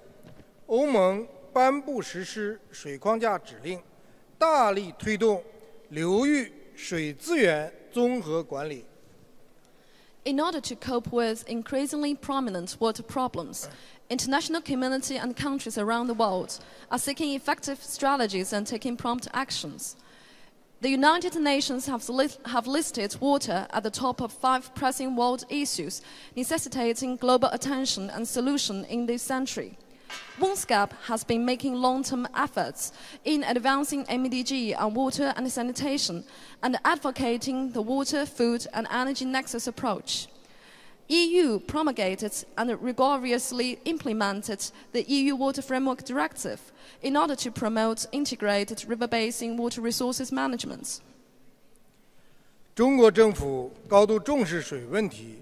欧盟颁布实施水框架指令，大力推动流域水资源综合管理。In order to cope with increasingly prominent water problems, international community and countries around the world are seeking effective strategies and taking prompt actions. The United Nations have, have listed water at the top of five pressing world issues necessitating global attention and solution in this century. UNSGAB has been making long-term efforts in advancing MDG on water and sanitation and advocating the water, food and energy nexus approach. EU promulgated and rigorously implemented the EU Water Framework Directive in order to promote integrated river basin water resources management. 中国政府高度重视水问题，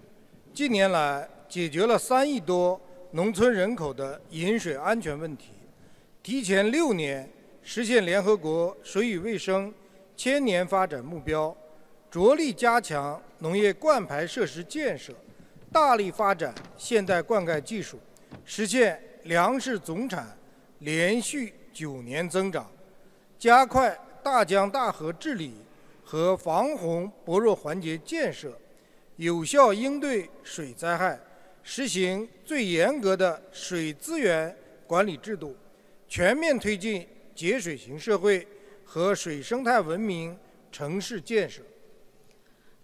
近年来解决了三亿多农村人口的饮水安全问题，提前六年实现联合国水与卫生千年发展目标，着力加强农业灌排设施建设，大力发展现代灌溉技术，实现粮食总产连续九年增长，加快大江大河治理和防洪薄弱环节建设，有效应对水灾害，实行最严格的水资源管理制度，全面推进节水型社会和水生态文明城市建设。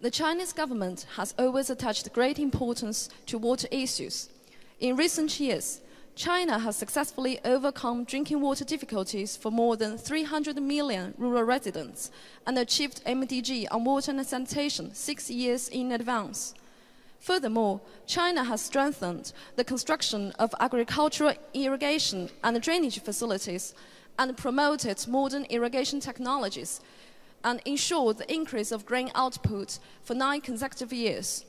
The Chinese government has always attached great importance to water issues. In recent years, China has successfully overcome drinking water difficulties for more than 300 million rural residents and achieved MDG on water and sanitation six years in advance. Furthermore, China has strengthened the construction of agricultural irrigation and drainage facilities and promoted modern irrigation technologies and ensured the increase of grain output for nine consecutive years.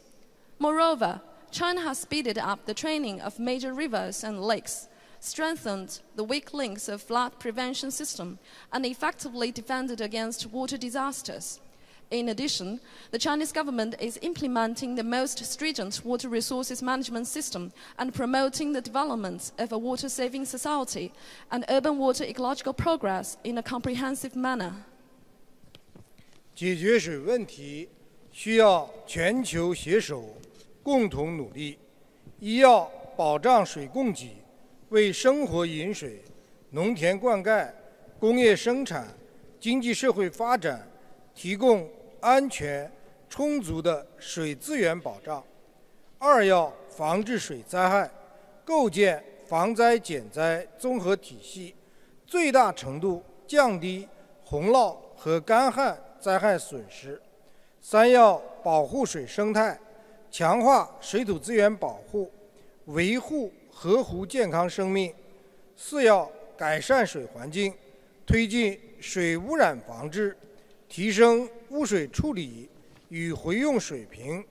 Moreover, China has speeded up the training of major rivers and lakes, strengthened the weak links of flood prevention system, and effectively defended against water disasters. In addition, the Chinese government is implementing the most stringent water resources management system and promoting the development of a water saving society and urban water ecological progress in a comprehensive manner. 解决水问题需要全球携手，共同努力。一要保障水供给，为生活饮水、农田灌溉、工业生产、经济社会发展提供 安全充足的水资源保障；二要防治水灾害，构建防灾减灾综合体系，最大程度降低洪涝和干旱灾害损失；三要保护水生态，强化水土资源保护，维护河湖健康生命；四要改善水环境，推进水污染防治，提升污水处理与回用水平；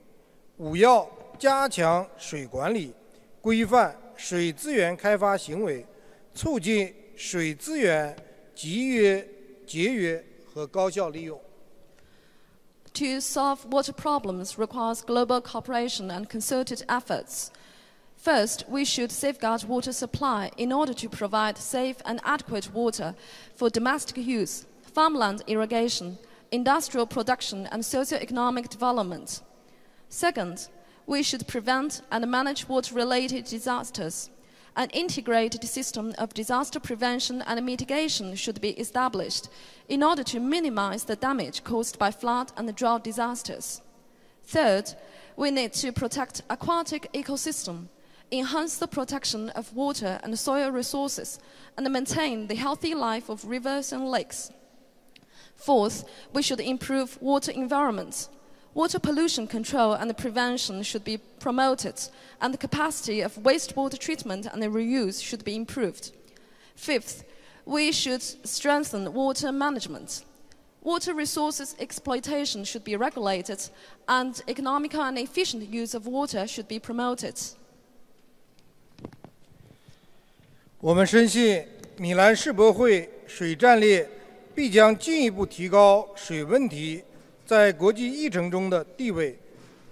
五要加强水管理，规范水资源开发行为，促进水资源节约、节约和高效利用。To solve water problems requires global cooperation and concerted efforts. First, we should safeguard water supply in order to provide safe and adequate water for domestic use, farmland irrigation, industrial production, and socio-economic development. Second, we should prevent and manage water-related disasters. An integrated system of disaster prevention and mitigation should be established in order to minimize the damage caused by flood and drought disasters. Third, we need to protect aquatic ecosystem, enhance the protection of water and soil resources, and maintain the healthy life of rivers and lakes. Fourth, we should improve water environments. Water pollution control and prevention should be promoted, and the capacity of wastewater treatment and reuse should be improved. Fifth, we should strengthen water management. Water resources exploitation should be regulated, and economical and efficient use of water should be promoted. 我们深信，米兰世博会水战略 必将进一步提高水问题在国际议程中的地位，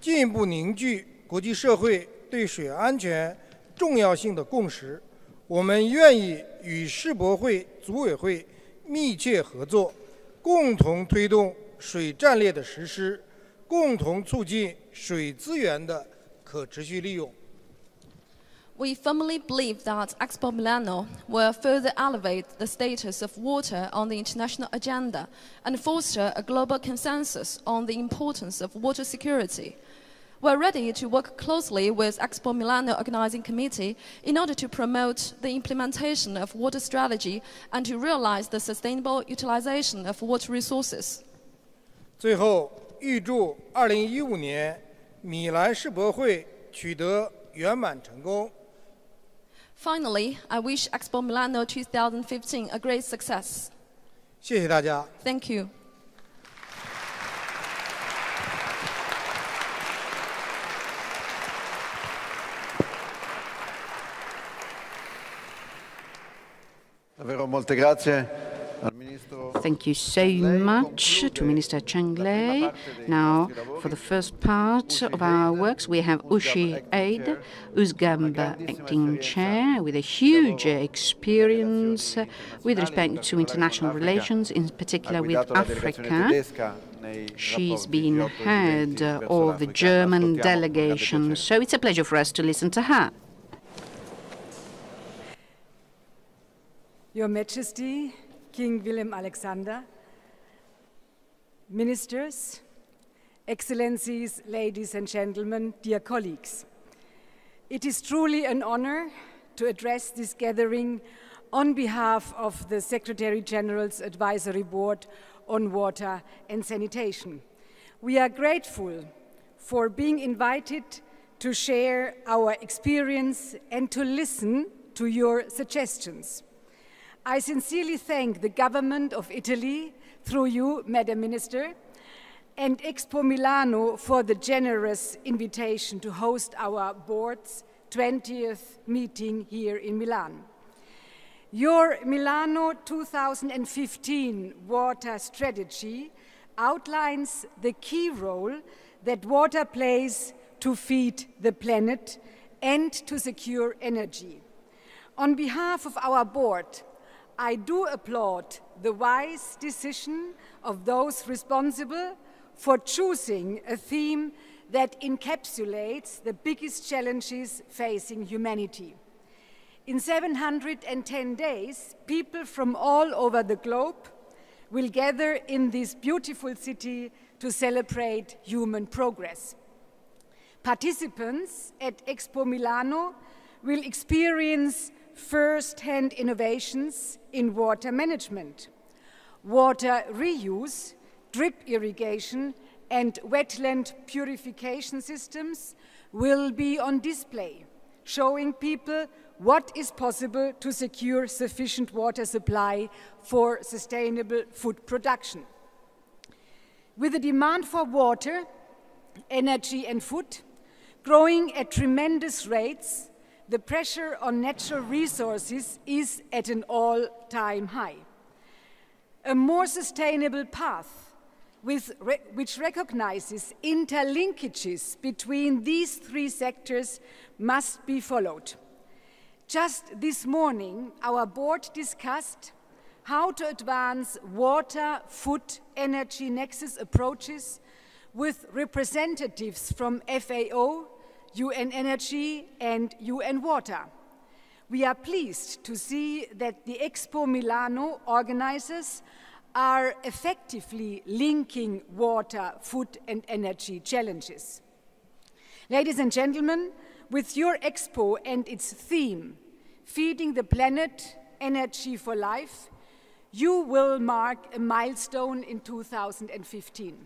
进一步凝聚国际社会对水安全重要性的共识。我们愿意与世博会组委会密切合作，共同推动水战略的实施，共同促进水资源的可持续利用。We firmly believe that Expo Milano will further elevate the status of water on the international agenda and foster a global consensus on the importance of water security. We're ready to work closely with Expo Milano Organizing Committee in order to promote the implementation of water strategy and to realize the sustainable utilization of water resources. 最后，预祝2015年米兰世博会取得圆满成功。 Finally, I wish Expo Milano 2015 a great success. 谢谢大家。 Thank you. Davvero molte grazie al Ministro. Thank you so much to Minister Chen Lei. Now, for the first part of our works, we have Uschi Eid, UNSGAB acting chair, with a huge experience with respect to international relations, in particular with Africa. She's been head of the German delegation, so it's a pleasure for us to listen to her. Your Majesty, King Willem Alexander, ministers, excellencies, ladies and gentlemen, dear colleagues. It is truly an honor to address this gathering on behalf of the Secretary General's Advisory Board on Water and Sanitation. We are grateful for being invited to share our experience and to listen to your suggestions. I sincerely thank the government of Italy, through you, Madam Minister, and Expo Milano for the generous invitation to host our board's 20th meeting here in Milan. Your Milano 2015 water strategy outlines the key role that water plays to feed the planet and to secure energy. On behalf of our board, I do applaud the wise decision of those responsible for choosing a theme that encapsulates the biggest challenges facing humanity. In 710 days, people from all over the globe will gather in this beautiful city to celebrate human progress. Participants at Expo Milano will experience first-hand innovations in water management. Water reuse, drip irrigation, and wetland purification systems will be on display, showing people what is possible to secure sufficient water supply for sustainable food production. With the demand for water, energy and food growing at tremendous rates, the pressure on natural resources is at an all-time high. A more sustainable path re which recognizes interlinkages between these three sectors must be followed. Just this morning, our board discussed how to advance water, food, energy nexus approaches with representatives from FAO, UN Energy, and UN Water. We are pleased to see that the Expo Milano organizers are effectively linking water, food, and energy challenges. Ladies and gentlemen, with your expo and its theme, Feeding the Planet, Energy for Life, you will mark a milestone in 2015.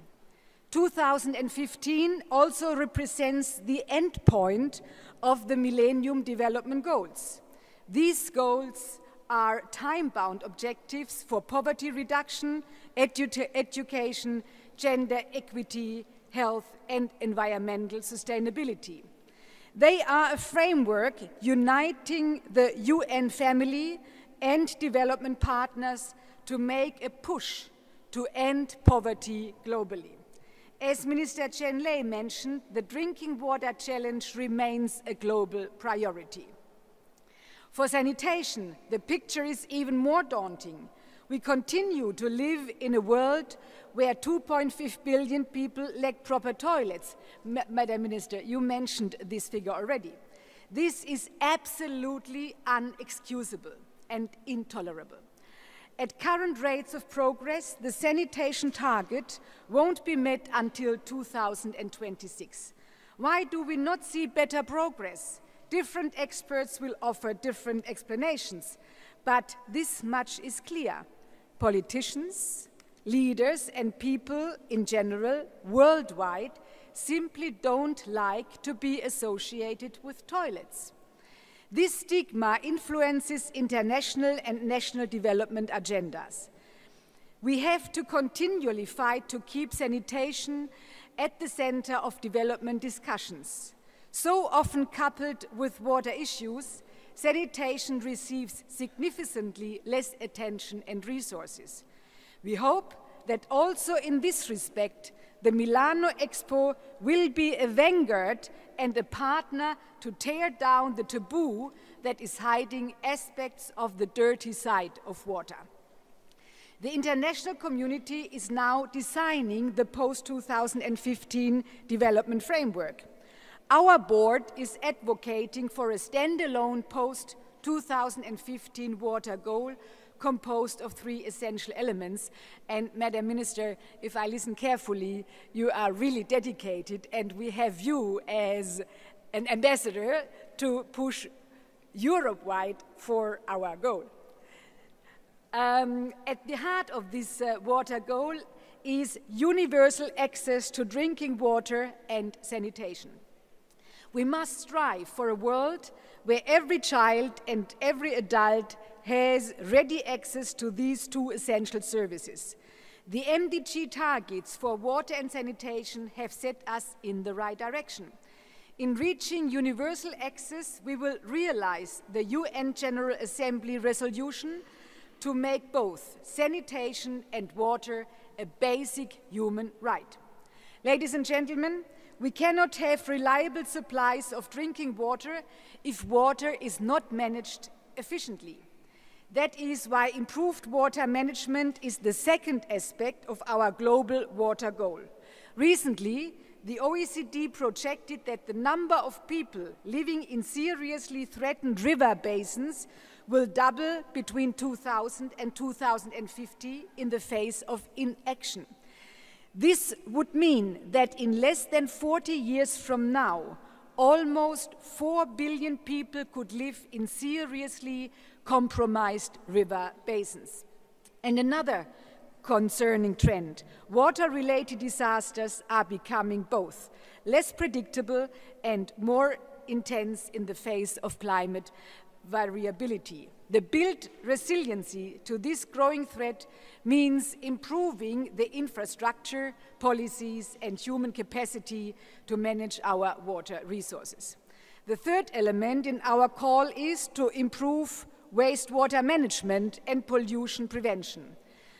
2015 also represents the end point of the Millennium Development Goals. These goals are time-bound objectives for poverty reduction, edu education, gender equity, health, and environmental sustainability. They are a framework uniting the UN family and development partners to make a push to end poverty globally. As Minister Chen Lei mentioned, the drinking water challenge remains a global priority. For sanitation, the picture is even more daunting. We continue to live in a world where 2.5 billion people lack proper toilets. M Madam Minister, you mentioned this figure already. This is absolutely unexcusable and intolerable. At current rates of progress, the sanitation target won't be met until 2026. Why do we not see better progress? Different experts will offer different explanations, but this much is clear. Politicians, leaders, and people in general, worldwide, simply don't like to be associated with toilets. This stigma influences international and national development agendas. We have to continually fight to keep sanitation at the center of development discussions. So often coupled with water issues, sanitation receives significantly less attention and resources. We hope that also in this respect, the Milano Expo will be a vanguard and a partner to tear down the taboo that is hiding aspects of the dirty side of water. The international community is now designing the post 2015 development framework. Our board is advocating for a standalone post 2015 water goal composed of three essential elements. And Madam Minister, if I listen carefully, you are really dedicated, and we have you as an ambassador to push Europe wide for our goal. Um, at the heart of this uh, water goal is universal access to drinking water and sanitation. We must strive for a world where every child and every adult has ready access to these two essential services. The MDG targets for water and sanitation have set us in the right direction. In reaching universal access, we will realize the UN General Assembly resolution to make both sanitation and water a basic human right. Ladies and gentlemen, we cannot have reliable supplies of drinking water if water is not managed efficiently. That is why improved water management is the second aspect of our global water goal. Recently, the OECD projected that the number of people living in seriously threatened river basins will double between 2000 and 2050 in the face of inaction. This would mean that in less than 40 years from now, almost 4 billion people could live in seriously compromised river basins. And another concerning trend water related disasters are becoming both less predictable and more intense in the face of climate variability. The built resiliency to this growing threat means improving the infrastructure, policies, and human capacity to manage our water resources. The third element in our call is to improve wastewater management and pollution prevention.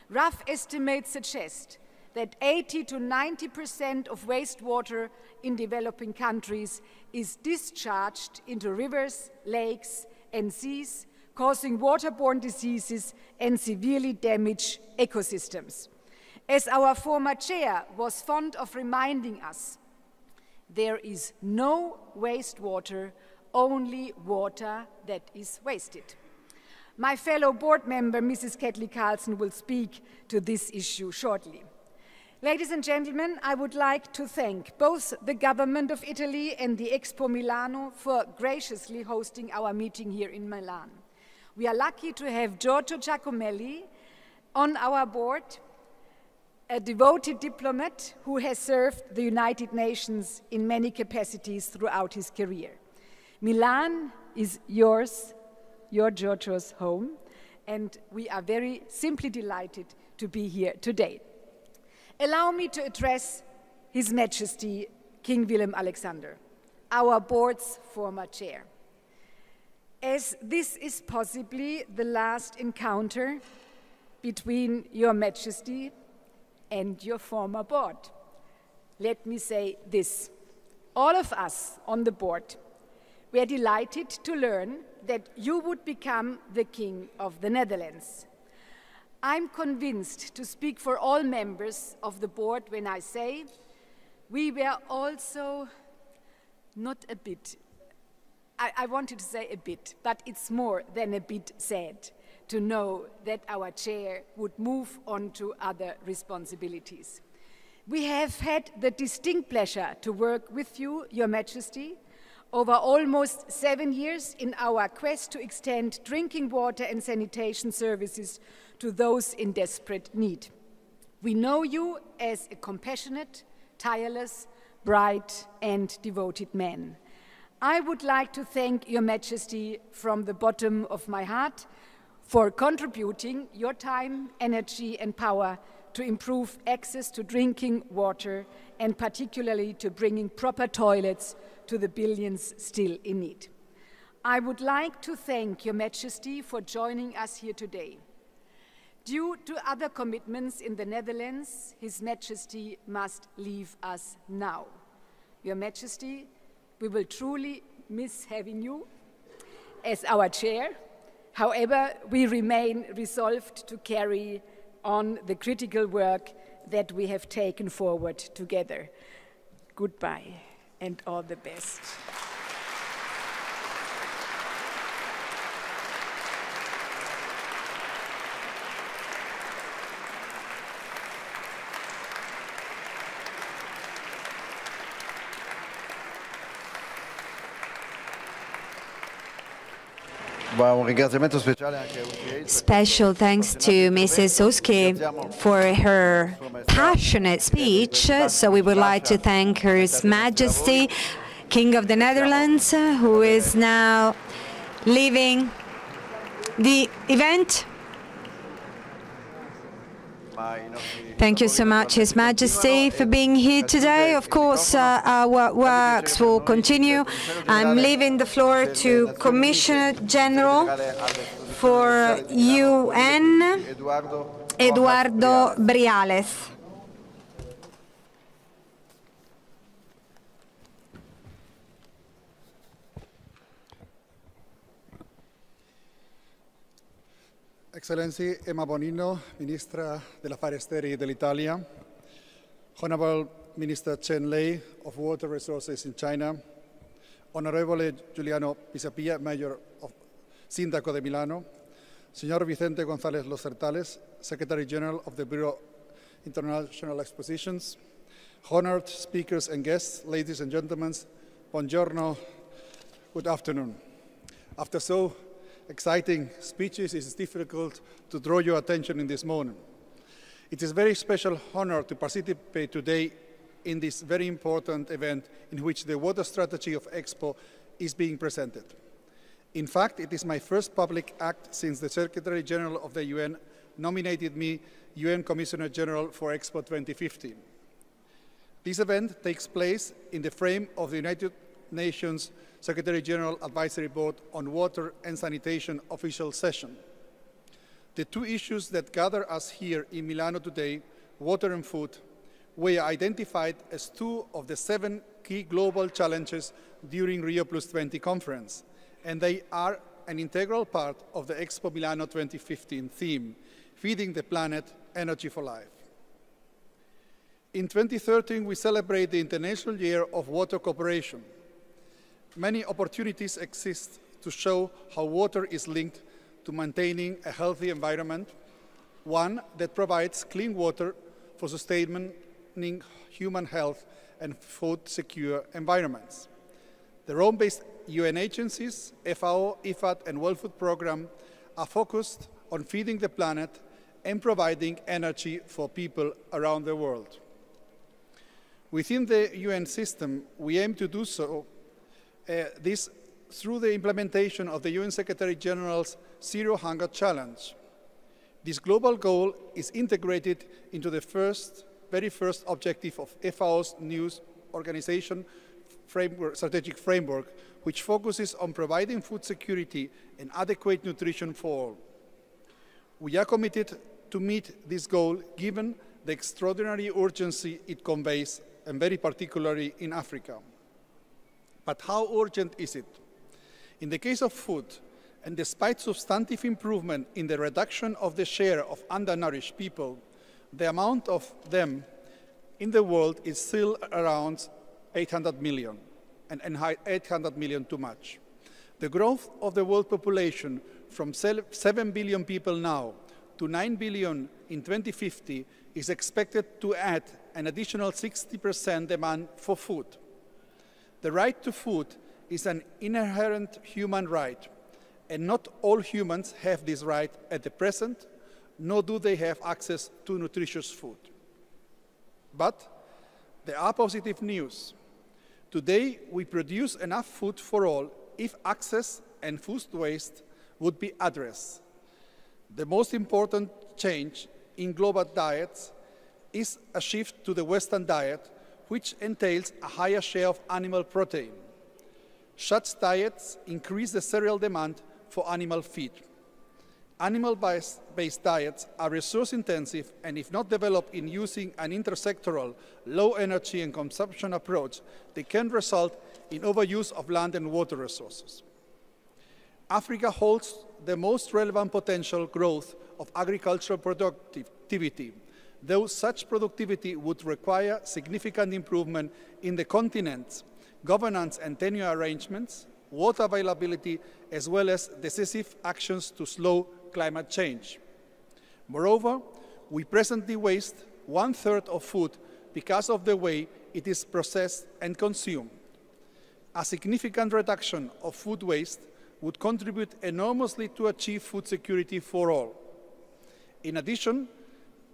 Rough estimates suggest that 80 to 90 percent of wastewater in developing countries is discharged into rivers, lakes, and seas, causing waterborne diseases and severely damage ecosystems. As our former chair was fond of reminding us, there is no wastewater, only water that is wasted. My fellow board member, Mrs. Catley Carlson, will speak to this issue shortly. Ladies and gentlemen, I would like to thank both the government of Italy and the Expo Milano for graciously hosting our meeting here in Milan. We are lucky to have Giorgio Giacomelli on our board, a devoted diplomat who has served the United Nations in many capacities throughout his career. Milan is yours, your Giorgio's home, and we are very simply delighted to be here today. Allow me to address His Majesty King Willem Alexander, our board's former chair. As this is possibly the last encounter between Your Majesty and your former board, let me say this. All of us on the board were delighted to learn that you would become the King of the Netherlands. I'm convinced to speak for all members of the board when I say we were also not a bit I, I wanted to say a bit, but it's more than a bit sad to know that our chair would move on to other responsibilities. We have had the distinct pleasure to work with you, Your Majesty, over almost seven years in our quest to extend drinking water and sanitation services to those in desperate need. We know you as a compassionate, tireless, bright, and devoted man. I would like to thank Your Majesty from the bottom of my heart for contributing your time, energy, and power to improve access to drinking water and particularly to bringing proper toilets to the billions still in need. I would like to thank Your Majesty for joining us here today. Due to other commitments in the Netherlands, His Majesty must leave us now. Your Majesty, we will truly miss having you as our chair. However, we remain resolved to carry on the critical work that we have taken forward together. Goodbye and all the best. Special thanks to Mrs. Uschi for her passionate speech. So we would like to thank Her Majesty, King of the Netherlands, who is now leaving the event. Thank you so much, His Majesty, for being here today. Of course, uh, our works will continue. I'm leaving the floor to Commissioner General for UN, Eduardo Briales. Excellency Emma Bonino, Ministra degli Affari Esteri dell'Italia, Honorable Minister Chen Lei of Water Resources in China, Onorevole Giuliano Pisapia, Mayor of Sindaco de Milano, Signor Vicente González Los Certales, Secretary General of the Bureau International Expositions, honored speakers and guests, ladies and gentlemen, buongiorno, good afternoon. After so exciting speeches, it is difficult to draw your attention in this moment. It is a very special honor to participate today in this very important event in which the water strategy of Expo is being presented. In fact, it is my first public act since the Secretary General of the UN nominated me UN Commissioner General for Expo 2015. This event takes place in the frame of the United Nations Secretary General Advisory Board on Water and Sanitation official session. The two issues that gather us here in Milano today, water and food, were identified as two of the seven key global challenges during Rio Plus 20 conference, and they are an integral part of the Expo Milano 2015 theme, Feeding the Planet, Energy for Life. In 2013, we celebrate the International Year of Water Cooperation. Many opportunities exist to show how water is linked to maintaining a healthy environment, one that provides clean water for sustaining human health and food-secure environments. The Rome-based UN agencies, FAO, IFAD, and World Food Programme are focused on feeding the planet and providing energy for people around the world. Within the UN system, we aim to do so Uh, this through the implementation of the UN Secretary General's Zero Hunger Challenge. This global goal is integrated into the first, very first objective of FAO's new organization framework, strategic framework, which focuses on providing food security and adequate nutrition for all. We are committed to meet this goal given the extraordinary urgency it conveys, and very particularly in Africa. But how urgent is it? In the case of food, and despite substantive improvement in the reduction of the share of undernourished people, the amount of them in the world is still around 800 million, and, and 800 million too much. The growth of the world population from 7 billion people now to 9 billion in 2050 is expected to add an additional 60% demand for food. The right to food is an inherent human right, and not all humans have this right at the present, nor do they have access to nutritious food. But there are positive news. Today, we produce enough food for all if access and food waste would be addressed. The most important change in global diets is a shift to the Western diet, which entails a higher share of animal protein. Such diets increase the cereal demand for animal feed. Animal-based diets are resource-intensive, and if not developed in using an intersectoral, low-energy and consumption approach, they can result in overuse of land and water resources. Africa holds the most relevant potential growth of agricultural productivity, though such productivity would require significant improvement in the continent's governance and tenure arrangements, water availability, as well as decisive actions to slow climate change. Moreover, we presently waste one-third of food because of the way it is processed and consumed. A significant reduction of food waste would contribute enormously to achieve food security for all. In addition,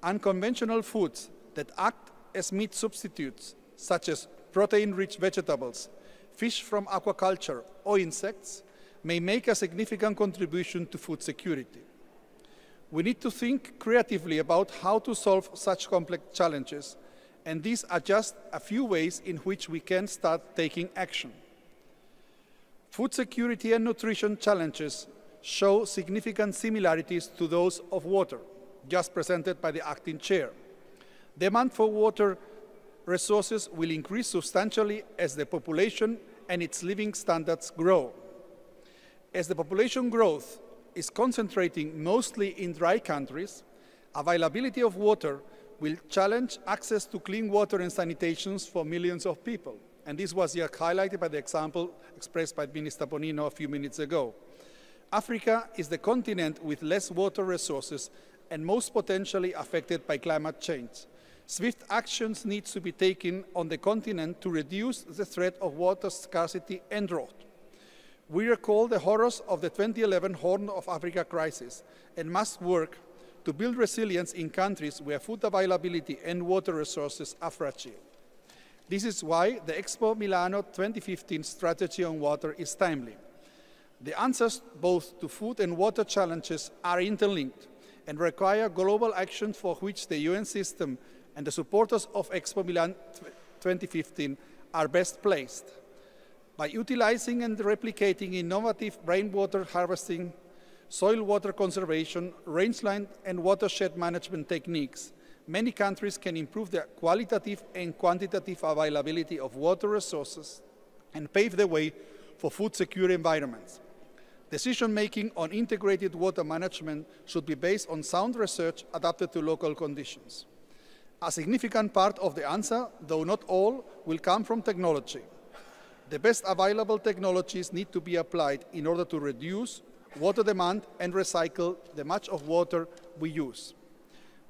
unconventional foods that act as meat substitutes, such as protein-rich vegetables, fish from aquaculture, or insects, may make a significant contribution to food security. We need to think creatively about how to solve such complex challenges, and these are just a few ways in which we can start taking action. Food security and nutrition challenges show significant similarities to those of water, just presented by the acting chair. Demand for water resources will increase substantially as the population and its living standards grow. As the population growth is concentrating mostly in dry countries, availability of water will challenge access to clean water and sanitation for millions of people. And this was highlighted by the example expressed by Minister Bonino a few minutes ago. Africa is the continent with less water resources and most potentially affected by climate change. Swift actions need to be taken on the continent to reduce the threat of water scarcity and drought. We recall the horrors of the 2011 Horn of Africa crisis and must work to build resilience in countries where food availability and water resources are fragile. This is why the Expo Milano 2015 strategy on water is timely. The answers both to food and water challenges are interlinked and require global action for which the UN system and the supporters of Expo Milan 2015 are best placed. By utilizing and replicating innovative rainwater harvesting, soil water conservation, rangeland and watershed management techniques, many countries can improve their qualitative and quantitative availability of water resources and pave the way for food-secure environments. Decision-making on integrated water management should be based on sound research adapted to local conditions. A significant part of the answer, though not all, will come from technology. The best available technologies need to be applied in order to reduce water demand and recycle the much of water we use.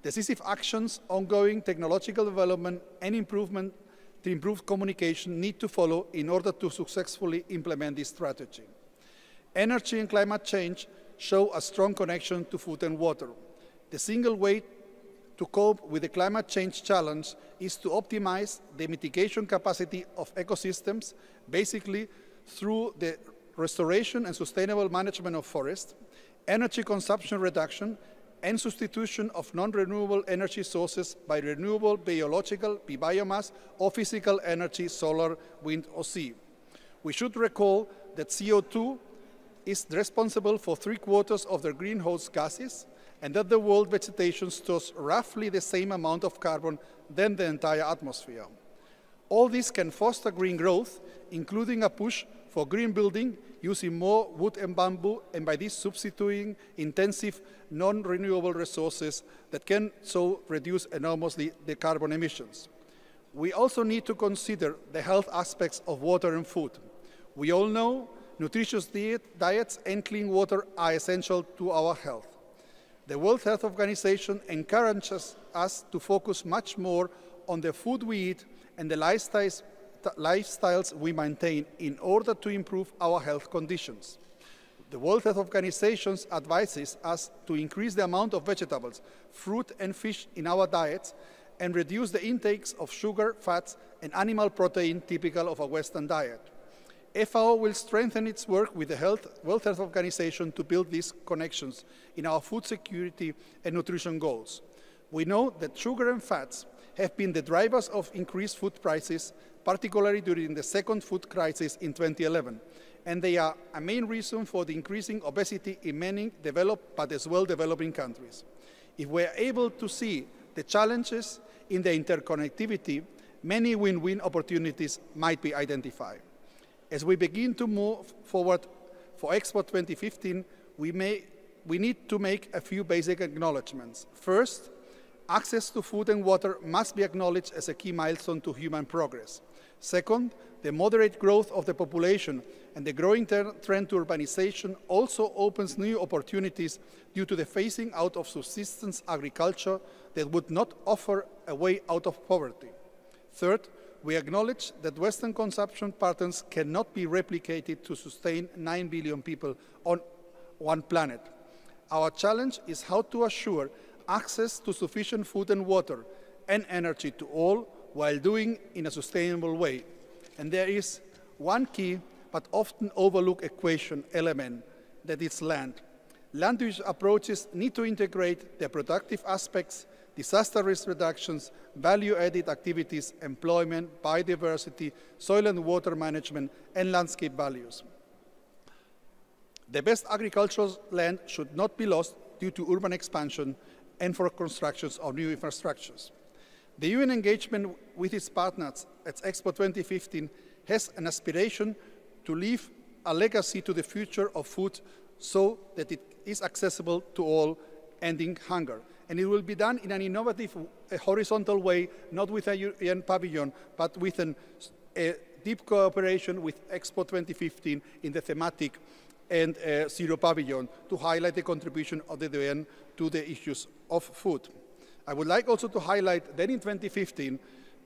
Decisive actions, ongoing technological development and improvement to improve communication need to follow in order to successfully implement this strategy. Energy and climate change show a strong connection to food and water. The single way to cope with the climate change challenge is to optimize the mitigation capacity of ecosystems, basically through the restoration and sustainable management of forests, energy consumption reduction, and substitution of non-renewable energy sources by renewable biological, biomass, or physical energy, solar, wind, or sea. We should recall that CO2 is responsible for three quarters of the greenhouse gases, and that the world vegetation stores roughly the same amount of carbon than the entire atmosphere. All this can foster green growth, including a push for green building using more wood and bamboo, and by this substituting intensive non-renewable resources that can so reduce enormously the carbon emissions. We also need to consider the health aspects of water and food. We all know nutritious diet, diets and clean water are essential to our health. The World Health Organization encourages us to focus much more on the food we eat and the lifestyles, lifestyles we maintain in order to improve our health conditions. The World Health Organization advises us to increase the amount of vegetables, fruit and fish in our diets and reduce the intakes of sugar, fats and animal protein typical of a Western diet. FAO will strengthen its work with the Health, World Health Organization to build these connections in our food security and nutrition goals. We know that sugar and fats have been the drivers of increased food prices, particularly during the second food crisis in 2011, and they are a main reason for the increasing obesity in many developed but as well developing countries. If we are able to see the challenges in the interconnectivity, many win-win opportunities might be identified. As we begin to move forward for Expo 2015, we, may, we need to make a few basic acknowledgements. First, access to food and water must be acknowledged as a key milestone to human progress. Second, the moderate growth of the population and the growing trend to urbanization also opens new opportunities due to the phasing out of subsistence agriculture that would not offer a way out of poverty. Third, we acknowledge that Western consumption patterns cannot be replicated to sustain 9 billion people on one planet. Our challenge is how to assure access to sufficient food and water and energy to all while doing in a sustainable way. And there is one key but often overlooked equation element that is land. Land use approaches need to integrate the productive aspects, disaster risk reductions, value-added activities, employment, biodiversity, soil and water management, and landscape values. The best agricultural land should not be lost due to urban expansion and for constructions of new infrastructures. The UN engagement with its partners at Expo 2015 has an aspiration to leave a legacy to the future of food so that it is accessible to all, ending hunger. And it will be done in an innovative, horizontal way, not with a UN pavilion, but with an, a deep cooperation with Expo 2015 in the thematic and uh, Zero Pavilion to highlight the contribution of the UN to the issues of food. I would like also to highlight that in 2015,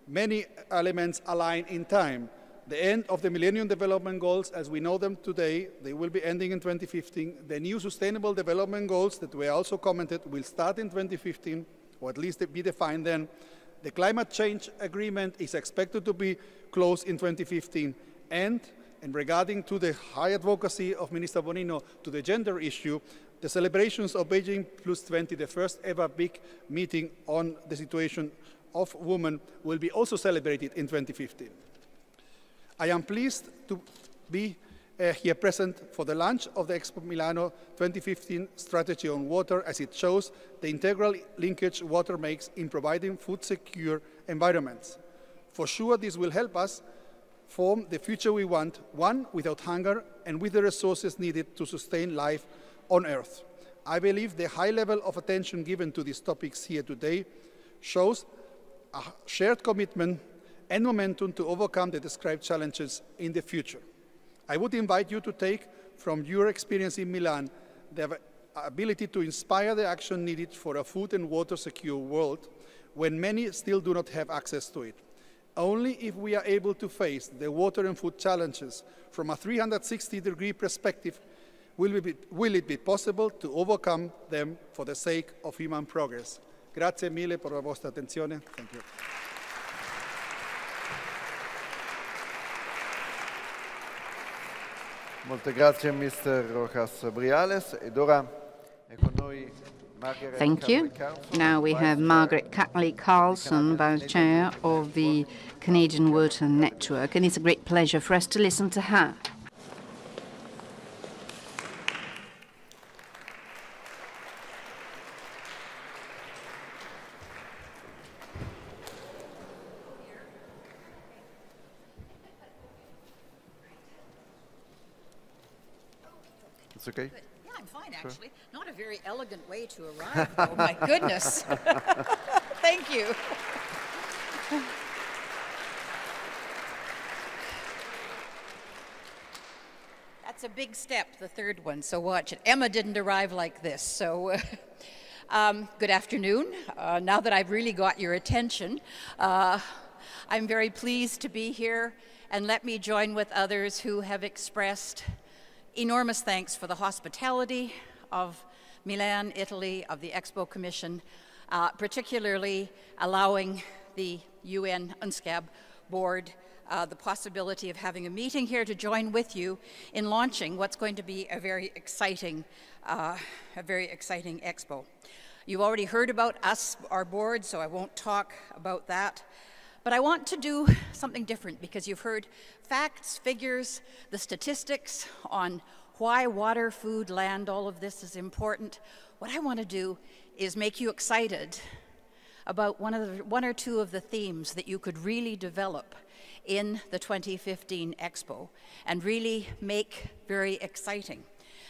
many elements align in time. The end of the Millennium Development Goals as we know them today, they will be ending in 2015. The new Sustainable Development Goals that were also commented will start in 2015, or at least be defined then. The Climate Change Agreement is expected to be closed in 2015. And, and regarding to the high advocacy of Minister Bonino to the gender issue, the celebrations of Beijing Plus 20, the first ever big meeting on the situation of women, will be also celebrated in 2015. I am pleased to be uh, here present for the launch of the Expo Milano 2015 strategy on water as it shows the integral linkage water makes in providing food secure environments. For sure, this will help us form the future we want, one without hunger and with the resources needed to sustain life on Earth. I believe the high level of attention given to these topics here today shows a shared commitment and momentum to overcome the described challenges in the future. I would invite you to take from your experience in Milan the ability to inspire the action needed for a food and water secure world when many still do not have access to it. Only if we are able to face the water and food challenges from a 360 degree perspective will, be, will it be possible to overcome them for the sake of human progress. Grazie mille per la vostra attenzione. Thank you. Molte grazie Mr. Rojas Briales ed ora è con noi Margaret Thank you. Now we have Margaret Catley Carlson, Vice Chair of the Canadian Water Network, and it's a great pleasure for us to listen to her. Okay? Yeah, I'm fine, actually. Not a very elegant way to arrive, though. My goodness. Thank you. That's a big step, the third one, so watch it. Emma didn't arrive like this, so. uh, um, good afternoon. Uh, now that I've really got your attention, uh, I'm very pleased to be here, and let me join with others who have expressed enormous thanks for the hospitality of Milan, Italy, of the Expo Commission, uh, particularly allowing the UN UNSGAB board uh, the possibility of having a meeting here to join with you in launching what's going to be a very exciting, uh, a very exciting expo. You've already heard about us, our board, so I won't talk about that. But I want to do something different because you've heard facts, figures, the statistics on why water, food, land, all of this is important. What I want to do is make you excited about one, of the, one or two of the themes that you could really develop in the 2015 Expo and really make very exciting.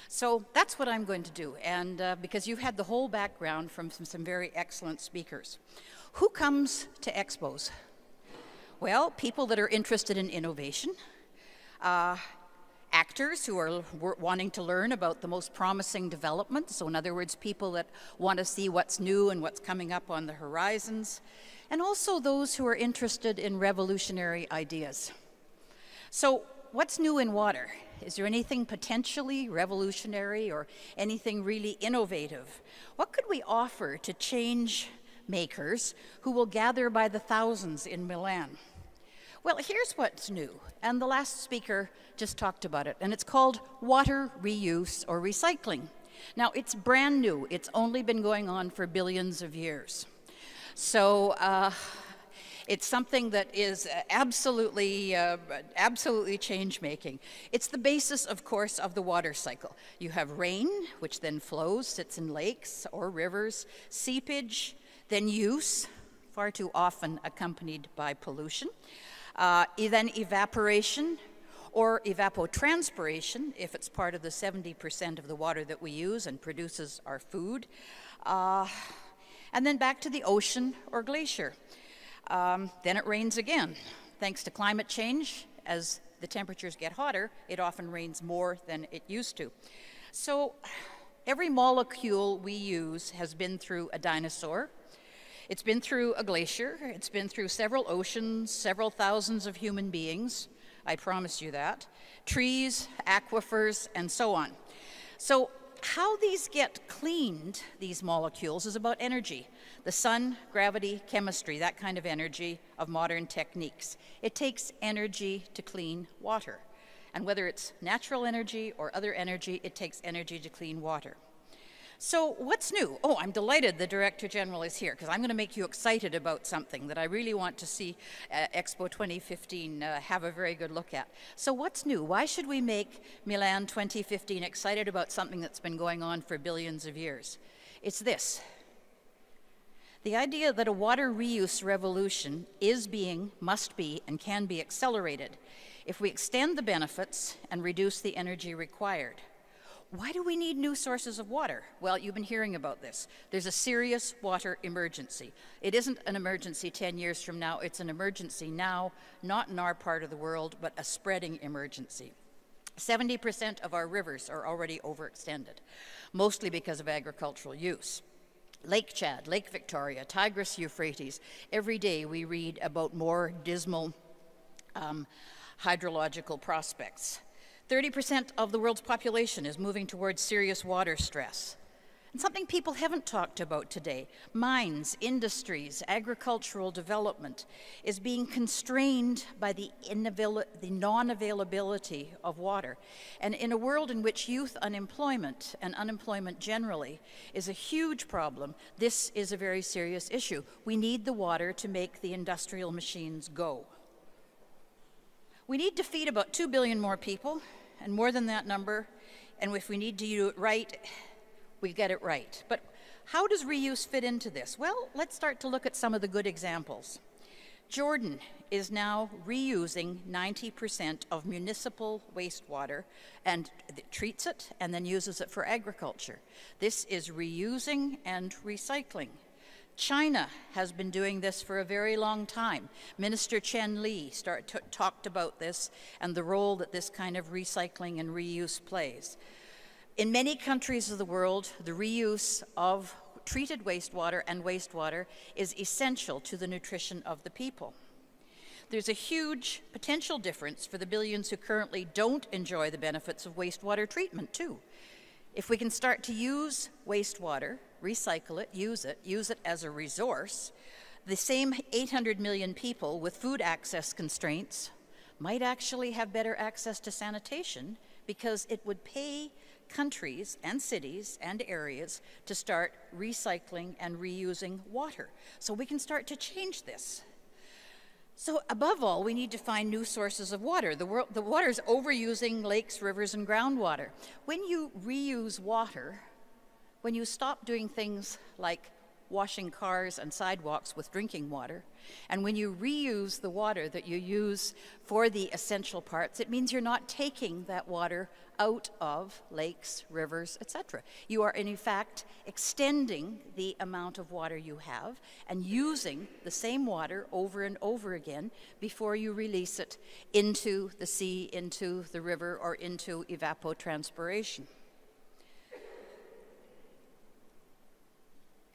So that's what I'm going to do, and uh, because you've had the whole background from some, some very excellent speakers. Who comes to expos? Well, people that are interested in innovation, uh, actors who are wanting to learn about the most promising developments. So, in other words, people that want to see what's new and what's coming up on the horizons and also those who are interested in revolutionary ideas. So, what's new in water? Is there anything potentially revolutionary or anything really innovative? What could we offer to change makers who will gather by the thousands in Milan? Well, here's what's new, and the last speaker just talked about it, and it's called water reuse or recycling. Now, it's brand new, it's only been going on for billions of years. So uh, it's something that is absolutely, uh, absolutely change making. It's the basis, of course, of the water cycle. You have rain, which then flows, sits in lakes or rivers, seepage, then use, far too often accompanied by pollution, uh, then evaporation, or evapotranspiration if it's part of the 70% of the water that we use and produces our food. Uh, and then back to the ocean or glacier. Um, then it rains again. Thanks to climate change, as the temperatures get hotter, it often rains more than it used to. So every molecule we use has been through a dinosaur. It's been through a glacier. It's been through several oceans, several thousands of human beings. I promise you that. Trees, aquifers, and so on. So how these get cleaned, these molecules, is about energy. The sun, gravity, chemistry, that kind of energy of modern techniques. It takes energy to clean water. And whether it's natural energy or other energy, it takes energy to clean water. So, what's new? Oh, I'm delighted the Director General is here because I'm going to make you excited about something that I really want to see uh, Expo 2015 uh, have a very good look at. So, what's new? Why should we make Milan 2015 excited about something that's been going on for billions of years? It's this the idea that a water reuse revolution is being, must be, and can be accelerated if we extend the benefits and reduce the energy required. Why do we need new sources of water? Well, you've been hearing about this. There's a serious water emergency. It isn't an emergency 10 years from now, it's an emergency now, not in our part of the world, but a spreading emergency. 70% of our rivers are already overextended, mostly because of agricultural use. Lake Chad, Lake Victoria, Tigris Euphrates, every day we read about more dismal um, hydrological prospects. 30% of the world's population is moving towards serious water stress. And something people haven't talked about today mines, industries, agricultural development is being constrained by the, the non availability of water. And in a world in which youth unemployment and unemployment generally is a huge problem, this is a very serious issue. We need the water to make the industrial machines go. We need to feed about 2 billion more people and more than that number. And if we need to do it right, we get it right. But how does reuse fit into this? Well, let's start to look at some of the good examples. Jordan is now reusing 90% of municipal wastewater and treats it and then uses it for agriculture. This is reusing and recycling. China has been doing this for a very long time. Minister Chen Lei start, talked about this and the role that this kind of recycling and reuse plays. In many countries of the world, the reuse of treated wastewater and wastewater is essential to the nutrition of the people. There's a huge potential difference for the billions who currently don't enjoy the benefits of wastewater treatment, too. If we can start to use wastewater, recycle it, use it, use it as a resource, the same 800 million people with food access constraints might actually have better access to sanitation because it would pay countries and cities and areas to start recycling and reusing water. So we can start to change this. So above all, we need to find new sources of water. The, world, the water is overusing lakes, rivers, and groundwater. When you reuse water, when you stop doing things like washing cars and sidewalks with drinking water, and when you reuse the water that you use for the essential parts, it means you're not taking that water out of lakes, rivers, etc. You are, in fact, extending the amount of water you have and using the same water over and over again before you release it into the sea, into the river, or into evapotranspiration.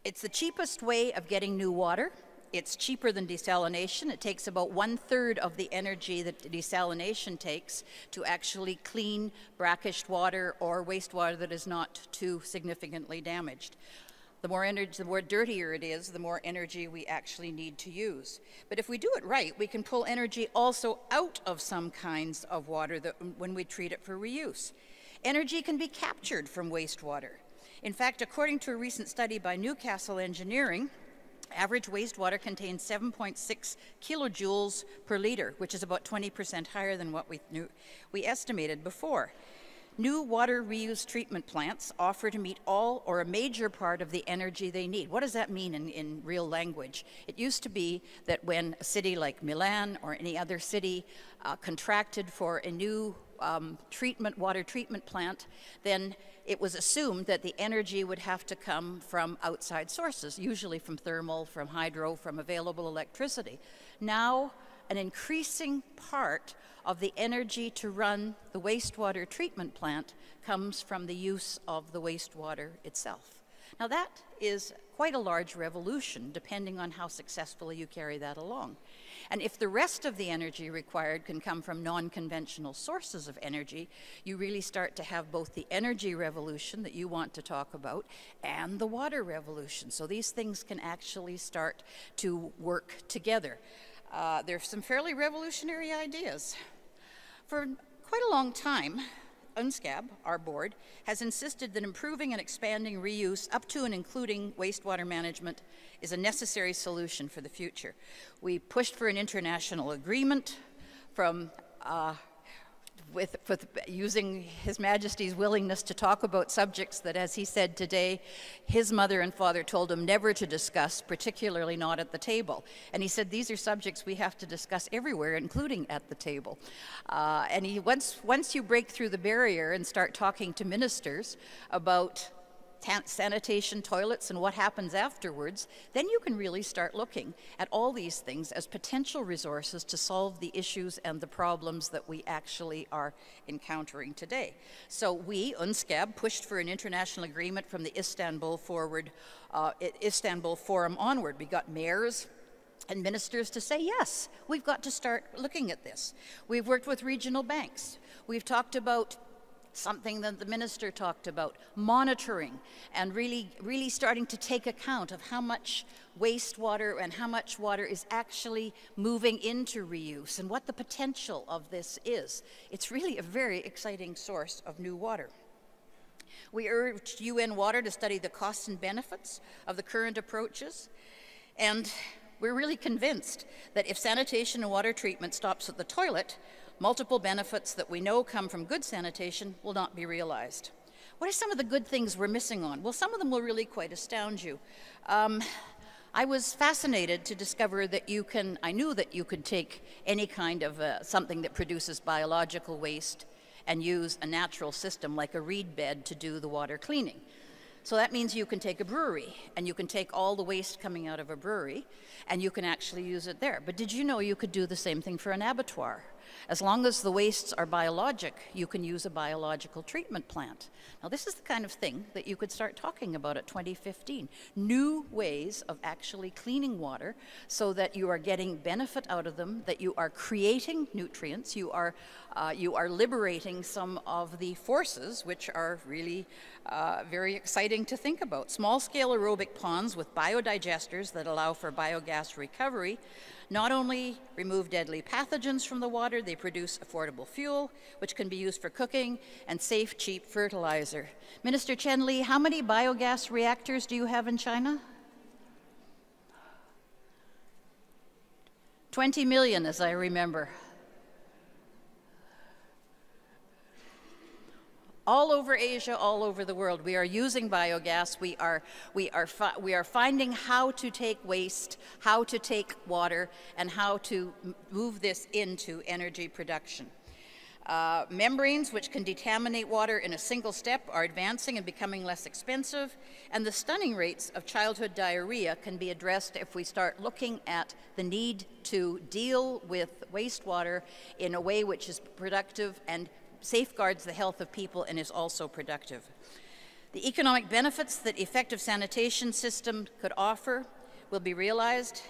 It's the cheapest way of getting new water. It's cheaper than desalination. It takes about one third of the energy that desalination takes to actually clean brackish water or wastewater that is not too significantly damaged. The more energy, the more dirtier it is, the more energy we actually need to use. But if we do it right, we can pull energy also out of some kinds of water that, when we treat it for reuse. Energy can be captured from wastewater. In fact, according to a recent study by Newcastle Engineering, average wastewater contains 7.6 kilojoules per liter, which is about 20% higher than what we, knew, we estimated before. New water reuse treatment plants offer to meet all or a major part of the energy they need. What does that mean in, in real language? It used to be that when a city like Milan or any other city uh, contracted for a new um, treatment, water treatment plant, then it was assumed that the energy would have to come from outside sources, usually from thermal, from hydro, from available electricity. Now, an increasing part of the energy to run the wastewater treatment plant comes from the use of the wastewater itself. Now, that is quite a large revolution, depending on how successfully you carry that along. And if the rest of the energy required can come from non conventional sources of energy, you really start to have both the energy revolution that you want to talk about and the water revolution. So these things can actually start to work together. Uh, are some fairly revolutionary ideas. For quite a long time, UNSGAB, our board, has insisted that improving and expanding reuse up to and including wastewater management is a necessary solution for the future. We pushed for an international agreement from uh, with, with, using His Majesty's willingness to talk about subjects that, as he said today, his mother and father told him never to discuss, particularly not at the table. And he said these are subjects we have to discuss everywhere, including at the table. Uh, and he, once, once you break through the barrier and start talking to ministers about sanitation, toilets, and what happens afterwards, then you can really start looking at all these things as potential resources to solve the issues and the problems that we actually are encountering today. So we, UNSGAB, pushed for an international agreement from the Istanbul Forward, uh, Istanbul Forum onward. We got mayors, and ministers to say, yes, we've got to start looking at this. We've worked with regional banks. We've talked about something that the minister talked about, monitoring and really, really starting to take account of how much wastewater and how much water is actually moving into reuse and what the potential of this is. It's really a very exciting source of new water. We urged UN Water to study the costs and benefits of the current approaches, and we're really convinced that if sanitation and water treatment stops at the toilet, multiple benefits that we know come from good sanitation will not be realized. What are some of the good things we're missing on? Well, some of them will really quite astound you. Um, I was fascinated to discover that you can, I knew that you could take any kind of uh, something that produces biological waste and use a natural system like a reed bed to do the water cleaning. So that means you can take a brewery and you can take all the waste coming out of a brewery and you can actually use it there. But did you know you could do the same thing for an abattoir? As long as the wastes are biologic, you can use a biological treatment plant. Now, this is the kind of thing that you could start talking about at 2015. New ways of actually cleaning water so that you are getting benefit out of them, that you are creating nutrients, you are, uh, you are liberating some of the forces which are really uh, very exciting to think about. Small scale aerobic ponds with biodigesters that allow for biogas recovery not only remove deadly pathogens from the water, they produce affordable fuel, which can be used for cooking, and safe, cheap fertilizer. Minister Chen Lei, how many biogas reactors do you have in China? 20 million, as I remember. All over Asia, all over the world. We are using biogas. We are, we are, we are finding how to take waste, how to take water, and how to move this into energy production. Uh, membranes, which can decontaminate water in a single step, are advancing and becoming less expensive, and the stunning rates of childhood diarrhea can be addressed if we start looking at the need to deal with wastewater in a way which is productive and safeguards the health of people and is also productive. The economic benefits that effective sanitation system could offer will be realized.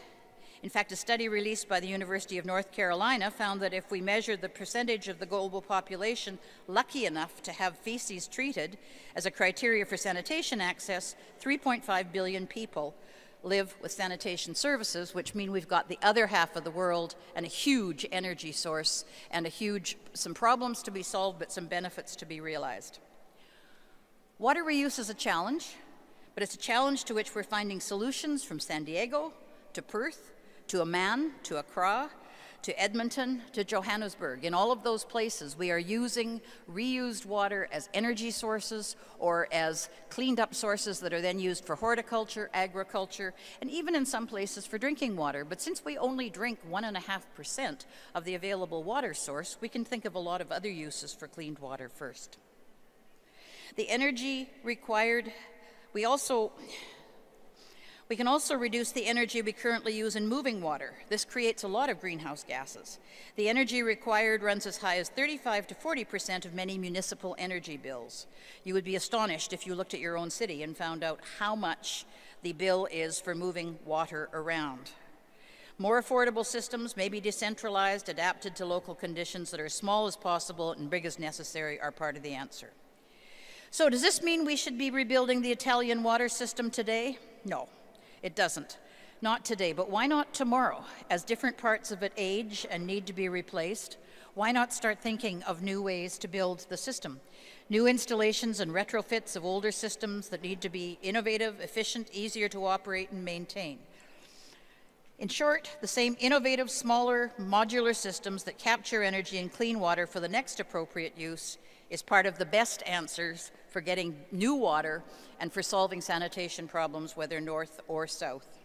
In fact, a study released by the University of North Carolina found that if we measured the percentage of the global population lucky enough to have feces treated as a criteria for sanitation access, 3.5 billion people live with sanitation services, which mean we've got the other half of the world and a huge energy source and a huge, some problems to be solved, but some benefits to be realized. Water reuse is a challenge, but it's a challenge to which we're finding solutions from San Diego to Perth to Amman to Accra to Edmonton to Johannesburg. In all of those places, we are using reused water as energy sources or as cleaned up sources that are then used for horticulture, agriculture, and even in some places for drinking water. But since we only drink 1.5% of the available water source, we can think of a lot of other uses for cleaned water first. The energy required, we also we can also reduce the energy we currently use in moving water. This creates a lot of greenhouse gases. The energy required runs as high as 35 to 40% of many municipal energy bills. You would be astonished if you looked at your own city and found out how much the bill is for moving water around. More affordable systems may be decentralized, adapted to local conditions that are as small as possible and big as necessary are part of the answer. So does this mean we should be rebuilding the Italian water system today? No. It doesn't. Not today, but why not tomorrow? As different parts of it age and need to be replaced, why not start thinking of new ways to build the system? New installations and retrofits of older systems that need to be innovative, efficient, easier to operate and maintain. In short, the same innovative, smaller, modular systems that capture energy and clean water for the next appropriate use is part of the best answers for getting new water and for solving sanitation problems, whether north or south.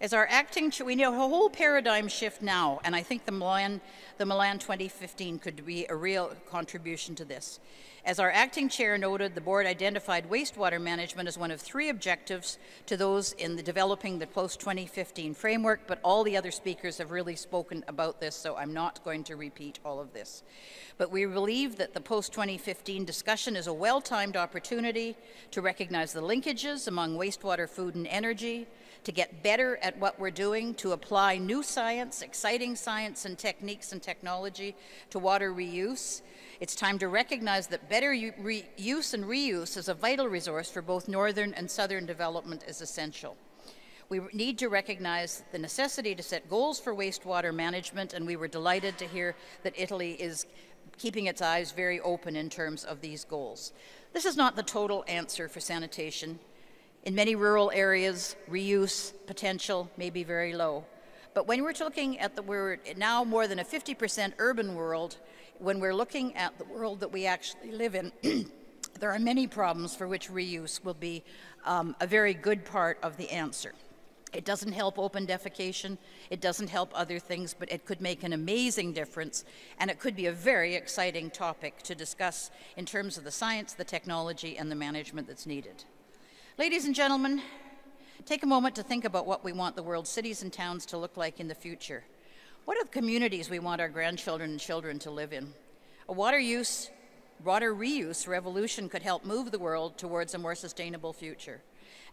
As our acting, we need a whole paradigm shift now, and I think the Milan, the Milan 2015 could be a real contribution to this. As our acting chair noted, the board identified wastewater management as one of three objectives to those in the developing the post-2015 framework, but all the other speakers have really spoken about this, so I'm not going to repeat all of this. But we believe that the post-2015 discussion is a well-timed opportunity to recognize the linkages among wastewater, food, and energy, to get better at what we're doing, to apply new science, exciting science and techniques and technology to water reuse, it's time to recognize that better use and reuse as a vital resource for both northern and southern development is essential. We need to recognize the necessity to set goals for wastewater management, and we were delighted to hear that Italy is keeping its eyes very open in terms of these goals. This is not the total answer for sanitation. In many rural areas, reuse potential may be very low. But when we're looking at the, we're now more than a 50% urban world, when we're looking at the world that we actually live in, there are many problems for which reuse will be um, a very good part of the answer. It doesn't help open defecation, it doesn't help other things, but it could make an amazing difference, and it could be a very exciting topic to discuss in terms of the science, the technology, and the management that's needed. Ladies and gentlemen, take a moment to think about what we want the world's cities and towns to look like in the future. What are the communities we want our grandchildren and children to live in? A water use, water reuse revolution could help move the world towards a more sustainable future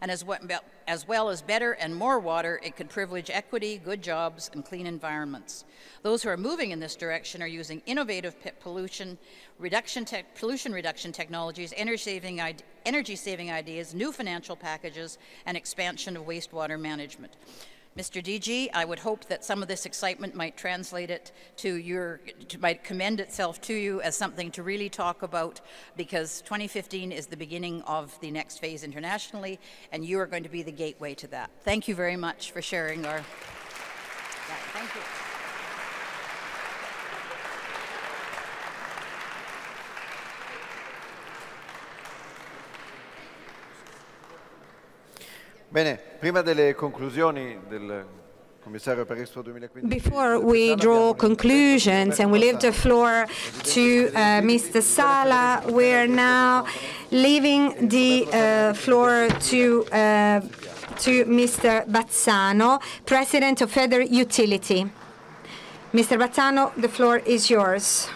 and as well, as well as better and more water, it could privilege equity, good jobs, and clean environments. Those who are moving in this direction are using innovative pollution reduction, pollution reduction technologies, energy-saving energy saving ideas, new financial packages, and expansion of wastewater management. Mr. DG, I would hope that some of this excitement might translate it to your, to, might commend itself to you as something to really talk about because 2015 is the beginning of the next phase internationally and you are going to be the gateway to that. Thank you very much for sharing our, thank you. Bene, prima delle conclusioni del Commissario per Expo 2015. Before we draw conclusions and we leave the floor to uh, Mr. Sala, we're now leaving the uh, floor to uh, to Mr. Bazzano, President of Federutility. Mr. Bazzano, the floor is yours.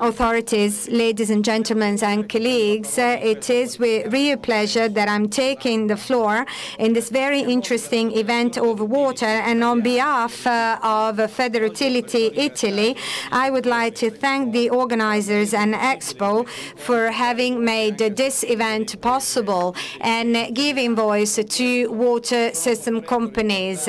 Authorities, ladies and gentlemen and colleagues, it is with real pleasure that I'm taking the floor in this very interesting event over water and on behalf uh, of Federutility Italy, I would like to thank the organizers and Expo for having made this event possible and giving voice to water system companies.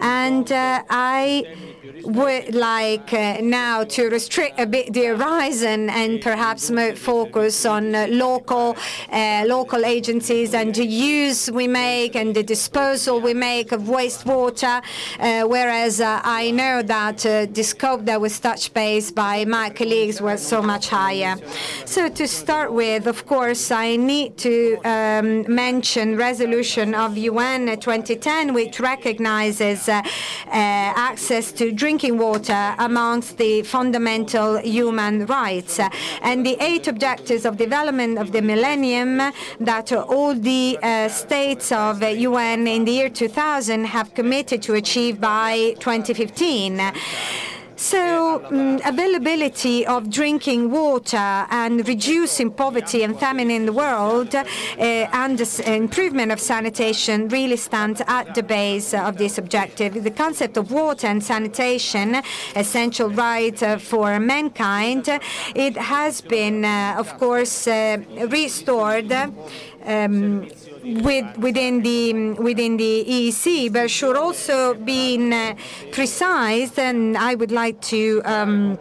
And uh, I would like uh, now to restrict a bit the horizon and perhaps more focus on uh, local uh, local agencies and the use we make and the disposal we make of wastewater, uh, whereas uh, I know that uh, the scope that was touched base by my colleagues was so much higher. So to start with, of course, I need to um, mention resolution of UN 2010, which recognizes access to drinking water amongst the fundamental human rights. And the eight objectives of development of the millennium that all the uh, states of UN in the year 2000 have committed to achieve by 2015. So um, availability of drinking water and reducing poverty and famine in the world uh, and improvement of sanitation really stands at the base of this objective. The concept of water and sanitation, essential right uh, for mankind, it has been, uh, of course, uh, restored um, with, within the within the EEC, but should also be uh, precise. And I would like to. Um,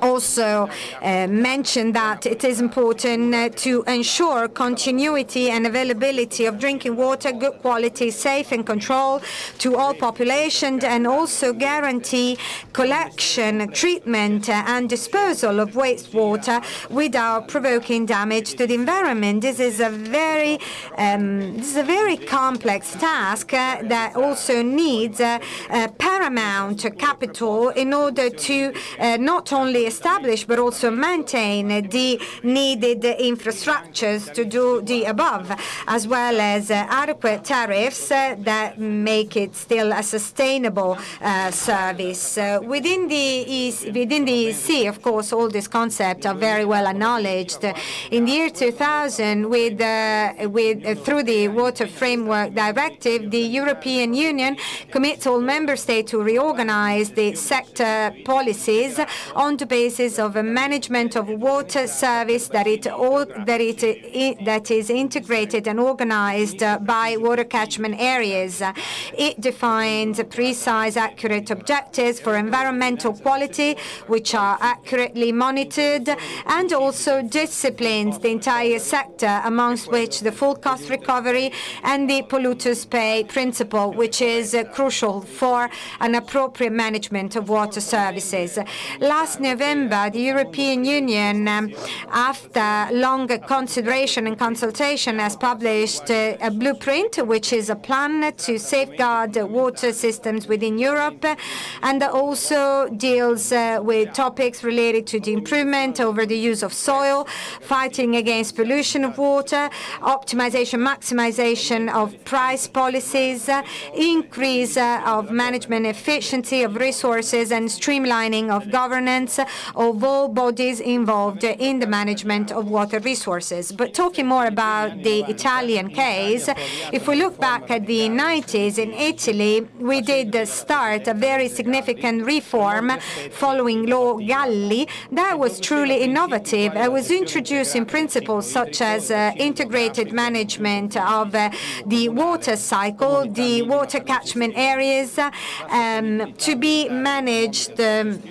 also uh, mentioned that it is important uh, to ensure continuity and availability of drinking water, good quality, safe and control to all populations, and also guarantee collection, treatment, uh, and disposal of wastewater without provoking damage to the environment. This is a very um, this is a very complex task uh, that also needs uh, uh, paramount capital in order to not only establish but also maintain the needed infrastructures to do the above, as well as adequate tariffs that make it still a sustainable uh, service. Uh, within the EC, within the EC, of course, all these concepts are very well acknowledged. In the year 2000, with, uh, with through the Water Framework Directive, the European Union commits all member states to reorganize the sector policies on the basis basis of a management of water service that it all that it that is integrated and organized by water catchment areas. It defines precise, accurate objectives for environmental quality, which are accurately monitored, and also disciplines the entire sector, amongst which the full cost recovery and the polluters pay principle, which is crucial for an appropriate management of water services. Last November, the European Union, um, after long consideration and consultation, has published a blueprint, which is a plan to safeguard water systems within Europe, and also deals uh, with topics related to the improvement over the use of soil, fighting against pollution of water, optimization, maximization of price policies, increase uh, of management efficiency of resources, and streamlining of governance of all bodies involved in the management of water resources. But talking more about the Italian case, if we look back at the 90s in Italy, we did start a very significant reform following Law Galli that was truly innovative. It was introducing principles such as uh, integrated management of uh, the water cycle, the water catchment areas um, to be managed. Um,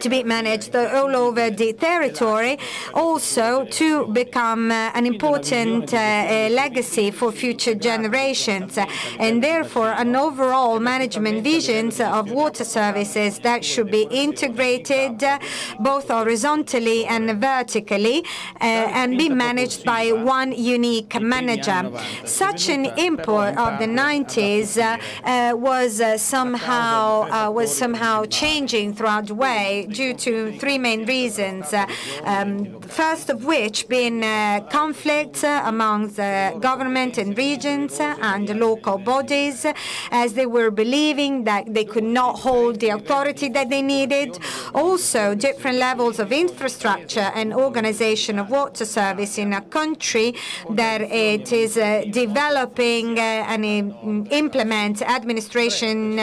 to be managed all over the territory, also to become uh, an important uh, legacy for future generations, and therefore an overall management visions of water services that should be integrated uh, both horizontally and vertically and be managed by one unique manager. Such an input of the 90s uh, was somehow was somehow changing throughout the way due to three main reasons. Uh, um, first of which being uh, conflict uh, among the government and regions and local bodies as they were believing that they could not hold the authority that they needed. Also, different levels of infrastructure and organization of water service in a country that it is uh, developing uh, and uh, implement administration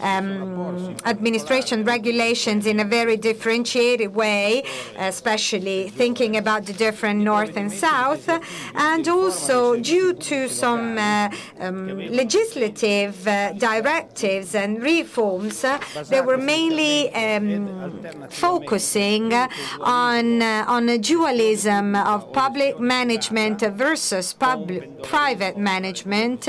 um, administration regulations in a very differentiated way, especially thinking about the different north and south, and also due to some uh, um, legislative uh, directives and reforms, uh, they were mainly um, focusing on uh, on a dualism of public management versus public private management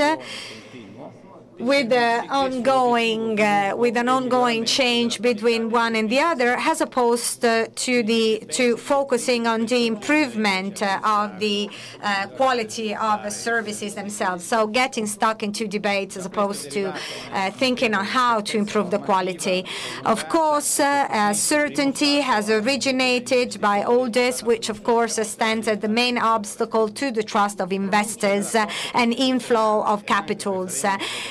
with ongoing uh, with an ongoing change between one and the other, as opposed uh, to the to focusing on the improvement uh, of the quality of the services themselves. So getting stuck into debates as opposed to thinking on how to improve the quality. Of course, certainty has originated by all this, which of course stands as the main obstacle to the trust of investors and inflow of capitals.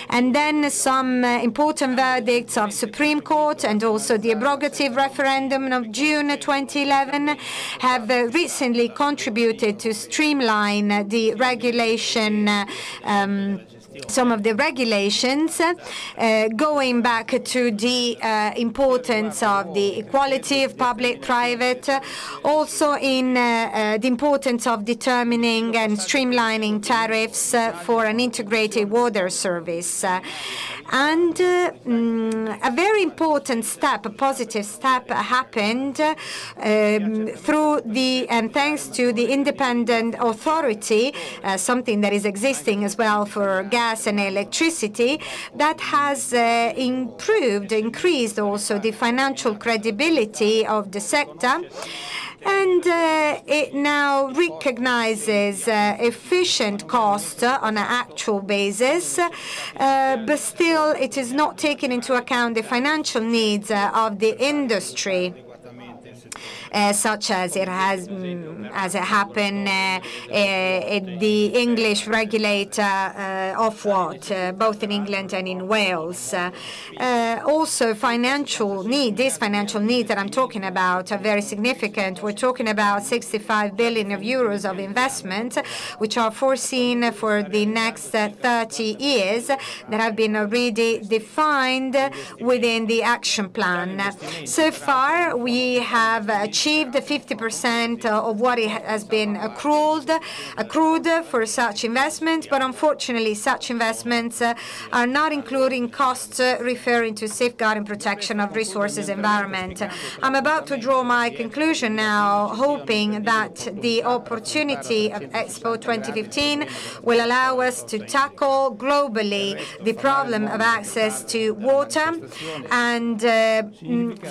And then some uh, important verdicts of Supreme Court and also the abrogative referendum of June 2011 have uh, recently contributed to streamline the regulation uh, um, some of the regulations, uh, going back to the uh, importance of the equality of public-private, also in uh, uh, the importance of determining and streamlining tariffs uh, for an integrated water service. And mm, a very important step, a positive step, happened um, through the and thanks to the independent authority, something that is existing as well for gas and electricity, that has uh, improved, increased also the financial credibility of the sector and uh, it now recognizes uh, efficient cost on an actual basis, uh, but still it is not taking into account the financial needs uh, of the industry such as it has mm, as it happened uh, uh, the English regulator Ofwat, both in England and in Wales. also, financial need, these financial needs that I'm talking about are very significant. We're talking about 65 billion of euros of investment, which are foreseen for the next 30 years that have been already defined within the action plan. So far, we have achieved 50% of what has been accrued, accrued for such investments, but unfortunately such investments uh, are not including costs uh, referring to safeguarding protection of resources environment. I'm about to draw my conclusion now, hoping that the opportunity of Expo 2015 will allow us to tackle globally the problem of access to water and uh,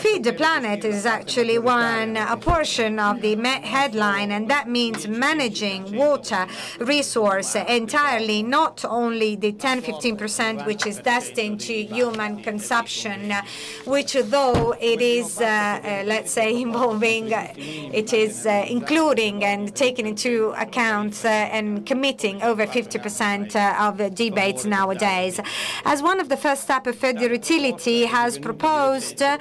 feed the planet is actually one a portion of the headline and that means managing water resource entirely not only the 10 15% which is destined to human consumption which though it is uh, uh, let's say involving uh, it is uh, including and taking into account uh, and committing over 50% of the debates nowadays. As one of the first steps of Federutility has proposed uh,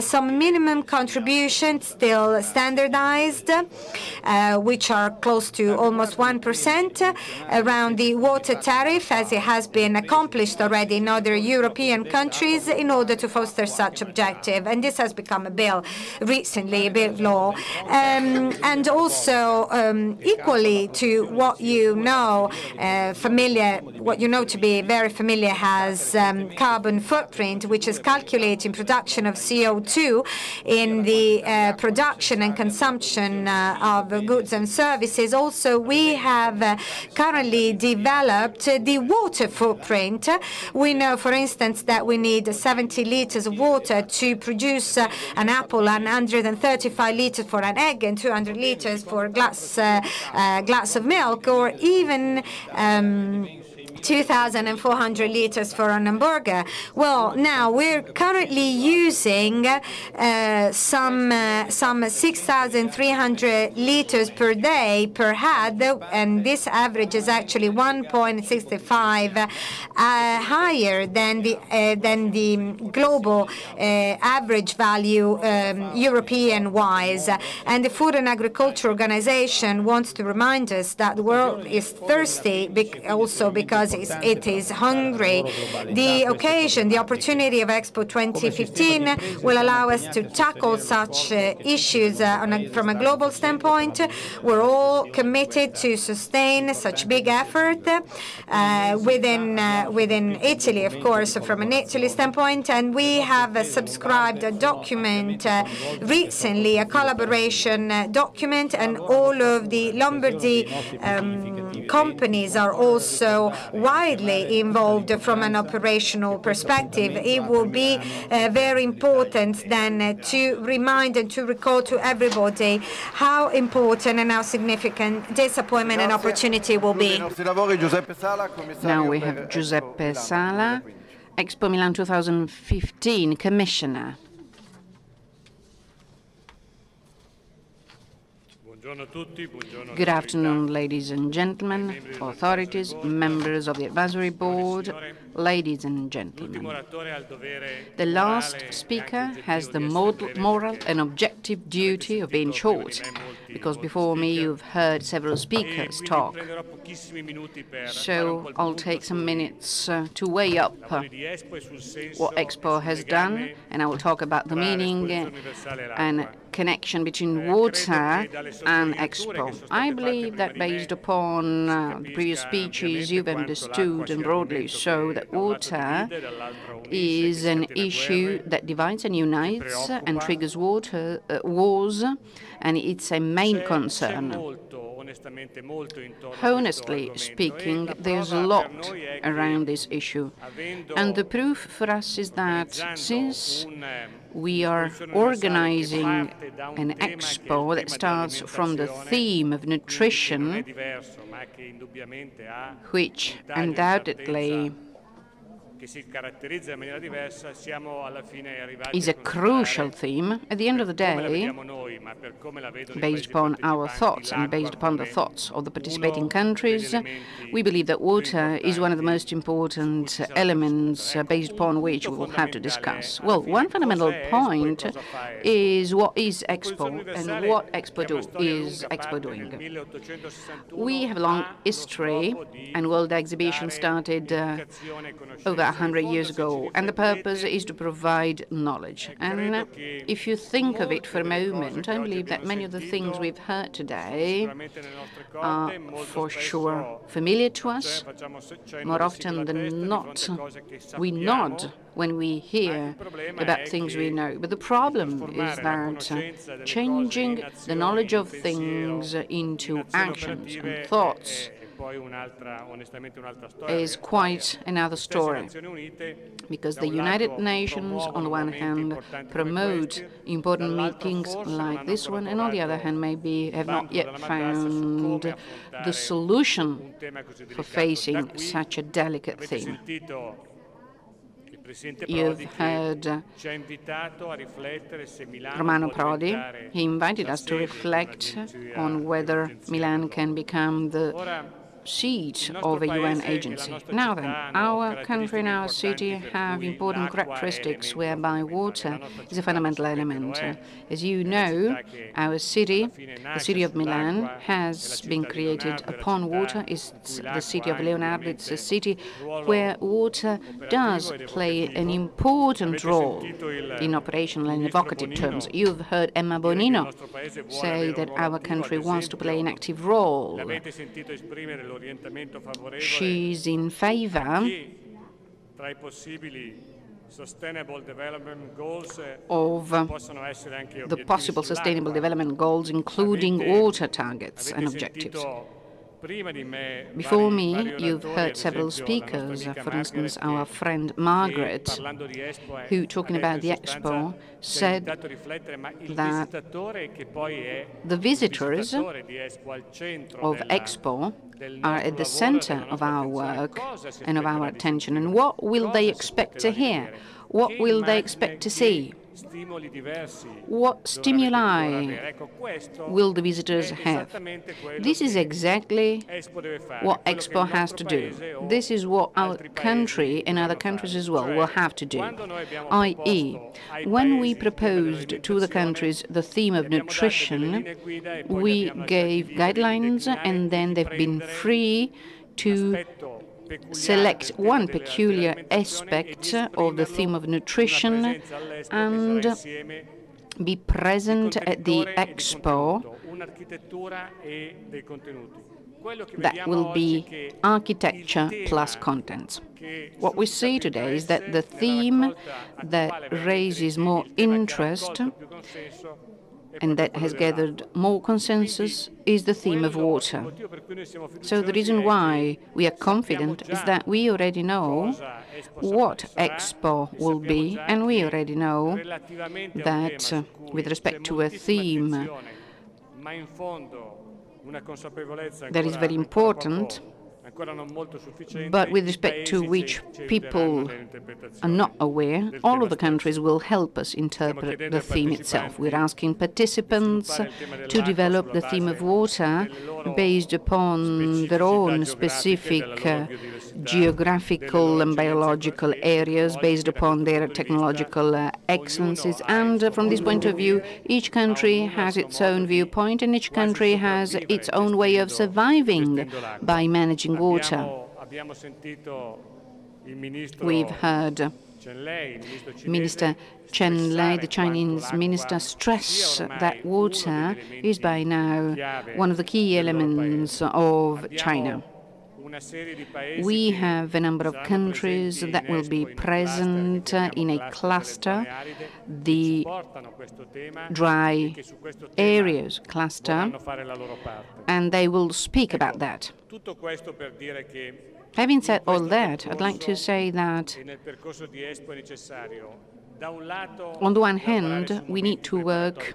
some minimum contributions still standardized, uh, which are close to almost 1% around the water tariff, as it has been accomplished already in other European countries in order to foster such objective. And this has become a bill recently, a bill law. Um, and also, um, equally to what you know, uh, familiar, what you know to be very familiar has um, carbon footprint, which is calculating production of CO2 in the uh, production and consumption uh, of goods and services. Also, we have uh, currently developed the water footprint. We know, for instance, that we need 70 liters of water to produce uh, an apple and 135 liters for an egg and 200 liters for a glass, uh, uh, glass of milk, or even um, 2,400 liters for an hamburger. Well, now we're currently using uh, some uh, some 6,300 liters per day per head, and this average is actually 1.65 uh, higher than the uh, than the global uh, average value um, European-wise. And the Food and Agriculture Organization wants to remind us that the world is thirsty, also because because it is hungry. The occasion, the opportunity of Expo 2015 will allow us to tackle such uh, issues uh, a, from a global standpoint. We're all committed to sustain such big effort uh, within uh, within Italy, of course, from an Italy standpoint, and we have subscribed a document uh, recently, a collaboration uh, document, and all of the Lombardy um, companies are also widely involved from an operational perspective. It will be uh, very important then uh, to remind and to recall to everybody how important and how significant this appointment and opportunity will be. Now we have Giuseppe Sala, Expo Milan 2015 Commissioner. Good afternoon, ladies and gentlemen, authorities, members of the advisory board, ladies and gentlemen. The last speaker has the moral and objective duty of being short, because before me you've heard several speakers talk. So I'll take some minutes uh, to weigh up uh, what Expo has done, and I will talk about the meaning and connection between water and Expo. I believe that based upon uh, the previous speeches, you've understood and broadly so that water is an issue that divides and unites and triggers water uh, wars, and it's a main concern. Honestly speaking, there's a lot around this issue. And the proof for us is that since we are organizing an expo that starts from the theme of nutrition, which undoubtedly is a crucial theme. At the end of the day, based upon our thoughts and based upon the thoughts of the participating countries, we believe that water is one of the most important elements based upon which we will have to discuss. Well, one fundamental point is what is Expo and what Expo do, is Expo doing. We have a long history, and World Exhibition started uh, over 100 years ago, and the purpose is to provide knowledge. And if you think of it for a moment, I believe that many of the things we've heard today are for sure familiar to us. More often than not, we nod when we hear about things we know. But the problem is that changing the knowledge of things into actions and thoughts is quite another story because the United Nations, on the one hand, promote important meetings like this one, and on the other hand, maybe have not yet found the solution for facing such a delicate theme. You've heard Romano Prodi. He invited us to reflect on whether Milan can become the seat of a UN agency. Now then, our country and our city have important characteristics whereby water is a fundamental element. As you know, our city, the city of Milan, has been created upon water. It's the city of Leonardo. It's a city where water does play an important role in operational and evocative terms. You've heard Emma Bonino say that our country wants to play an active role She's in favor of the possible sustainable development goals, including water targets and objectives. Before me, you've heard several speakers, for instance, our friend Margaret, who, talking about the Expo, said that the visitors of Expo are at the center of our work and of our attention. And what will they expect to hear? What will they expect to see? What stimuli will the visitors have? This is exactly what Expo has to do. This is what our country and other countries as well will have to do. I.e., when we proposed to the countries the theme of nutrition, we gave guidelines and then they've been free to select one peculiar aspect of the theme of nutrition and be present at the expo that will be architecture plus contents. What we see today is that the theme that raises more interest and that has gathered more consensus is the theme of water. So the reason why we are confident is that we already know what Expo will be, and we already know that uh, with respect to a theme that is very important, but with respect to which people are not aware, all of the countries will help us interpret the theme itself. We're asking participants to develop the theme of water based upon their own specific uh, geographical and biological areas, based upon their technological uh, excellences. And uh, from this point of view, each country has its own viewpoint and each country has its own way of surviving by managing water. We've heard Minister Chen Lei, the Chinese minister, stress that water is by now one of the key elements of China. We have a number of countries that will be present in a cluster, the dry areas cluster, and they will speak about that. Having said all that, I'd like to say that on the one hand, we need to work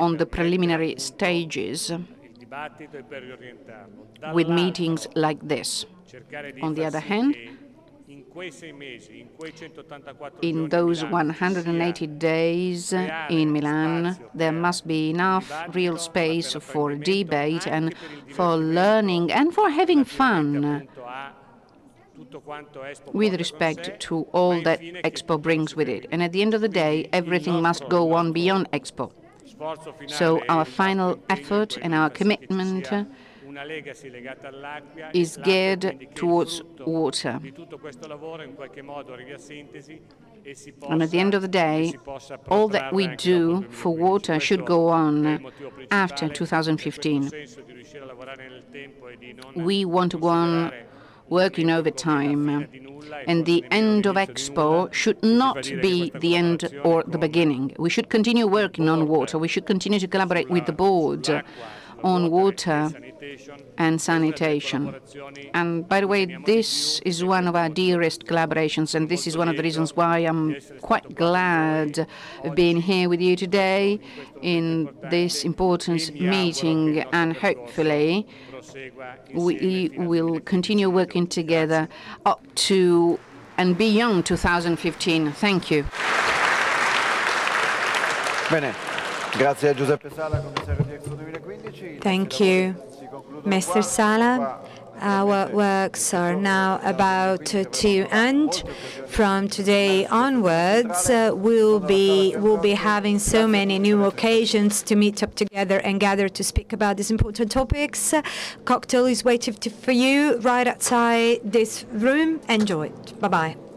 on the preliminary stages with meetings like this. On the other hand, in those 180 days in Milan, there must be enough real space for debate and for learning and for having fun with respect to all that Expo brings with it. And at the end of the day, everything must go on beyond Expo. So our final effort and our commitment is geared towards water. And at the end of the day, all that we do for water should go on after 2015. senso di riuscire a lavorare nel tempo e di non We want to go on working overtime, and the end of Expo should not be the end or the beginning. We should continue working on water. We should continue to collaborate with the board on water and sanitation. And by the way, this is one of our dearest collaborations, and this is one of the reasons why I'm quite glad of being here with you today in this important meeting, and hopefully we will continue working together up to and beyond 2015. Thank you. Bene, grazie a Giuseppe Sala, commissario di Expo 2015. Thank you, Mr. Sala. Our works are now about to end. From today onwards, uh, we'll be we'll be having so many new occasions to meet up together and gather to speak about these important topics. Cocktail is waiting for you right outside this room. Enjoy it. Bye bye.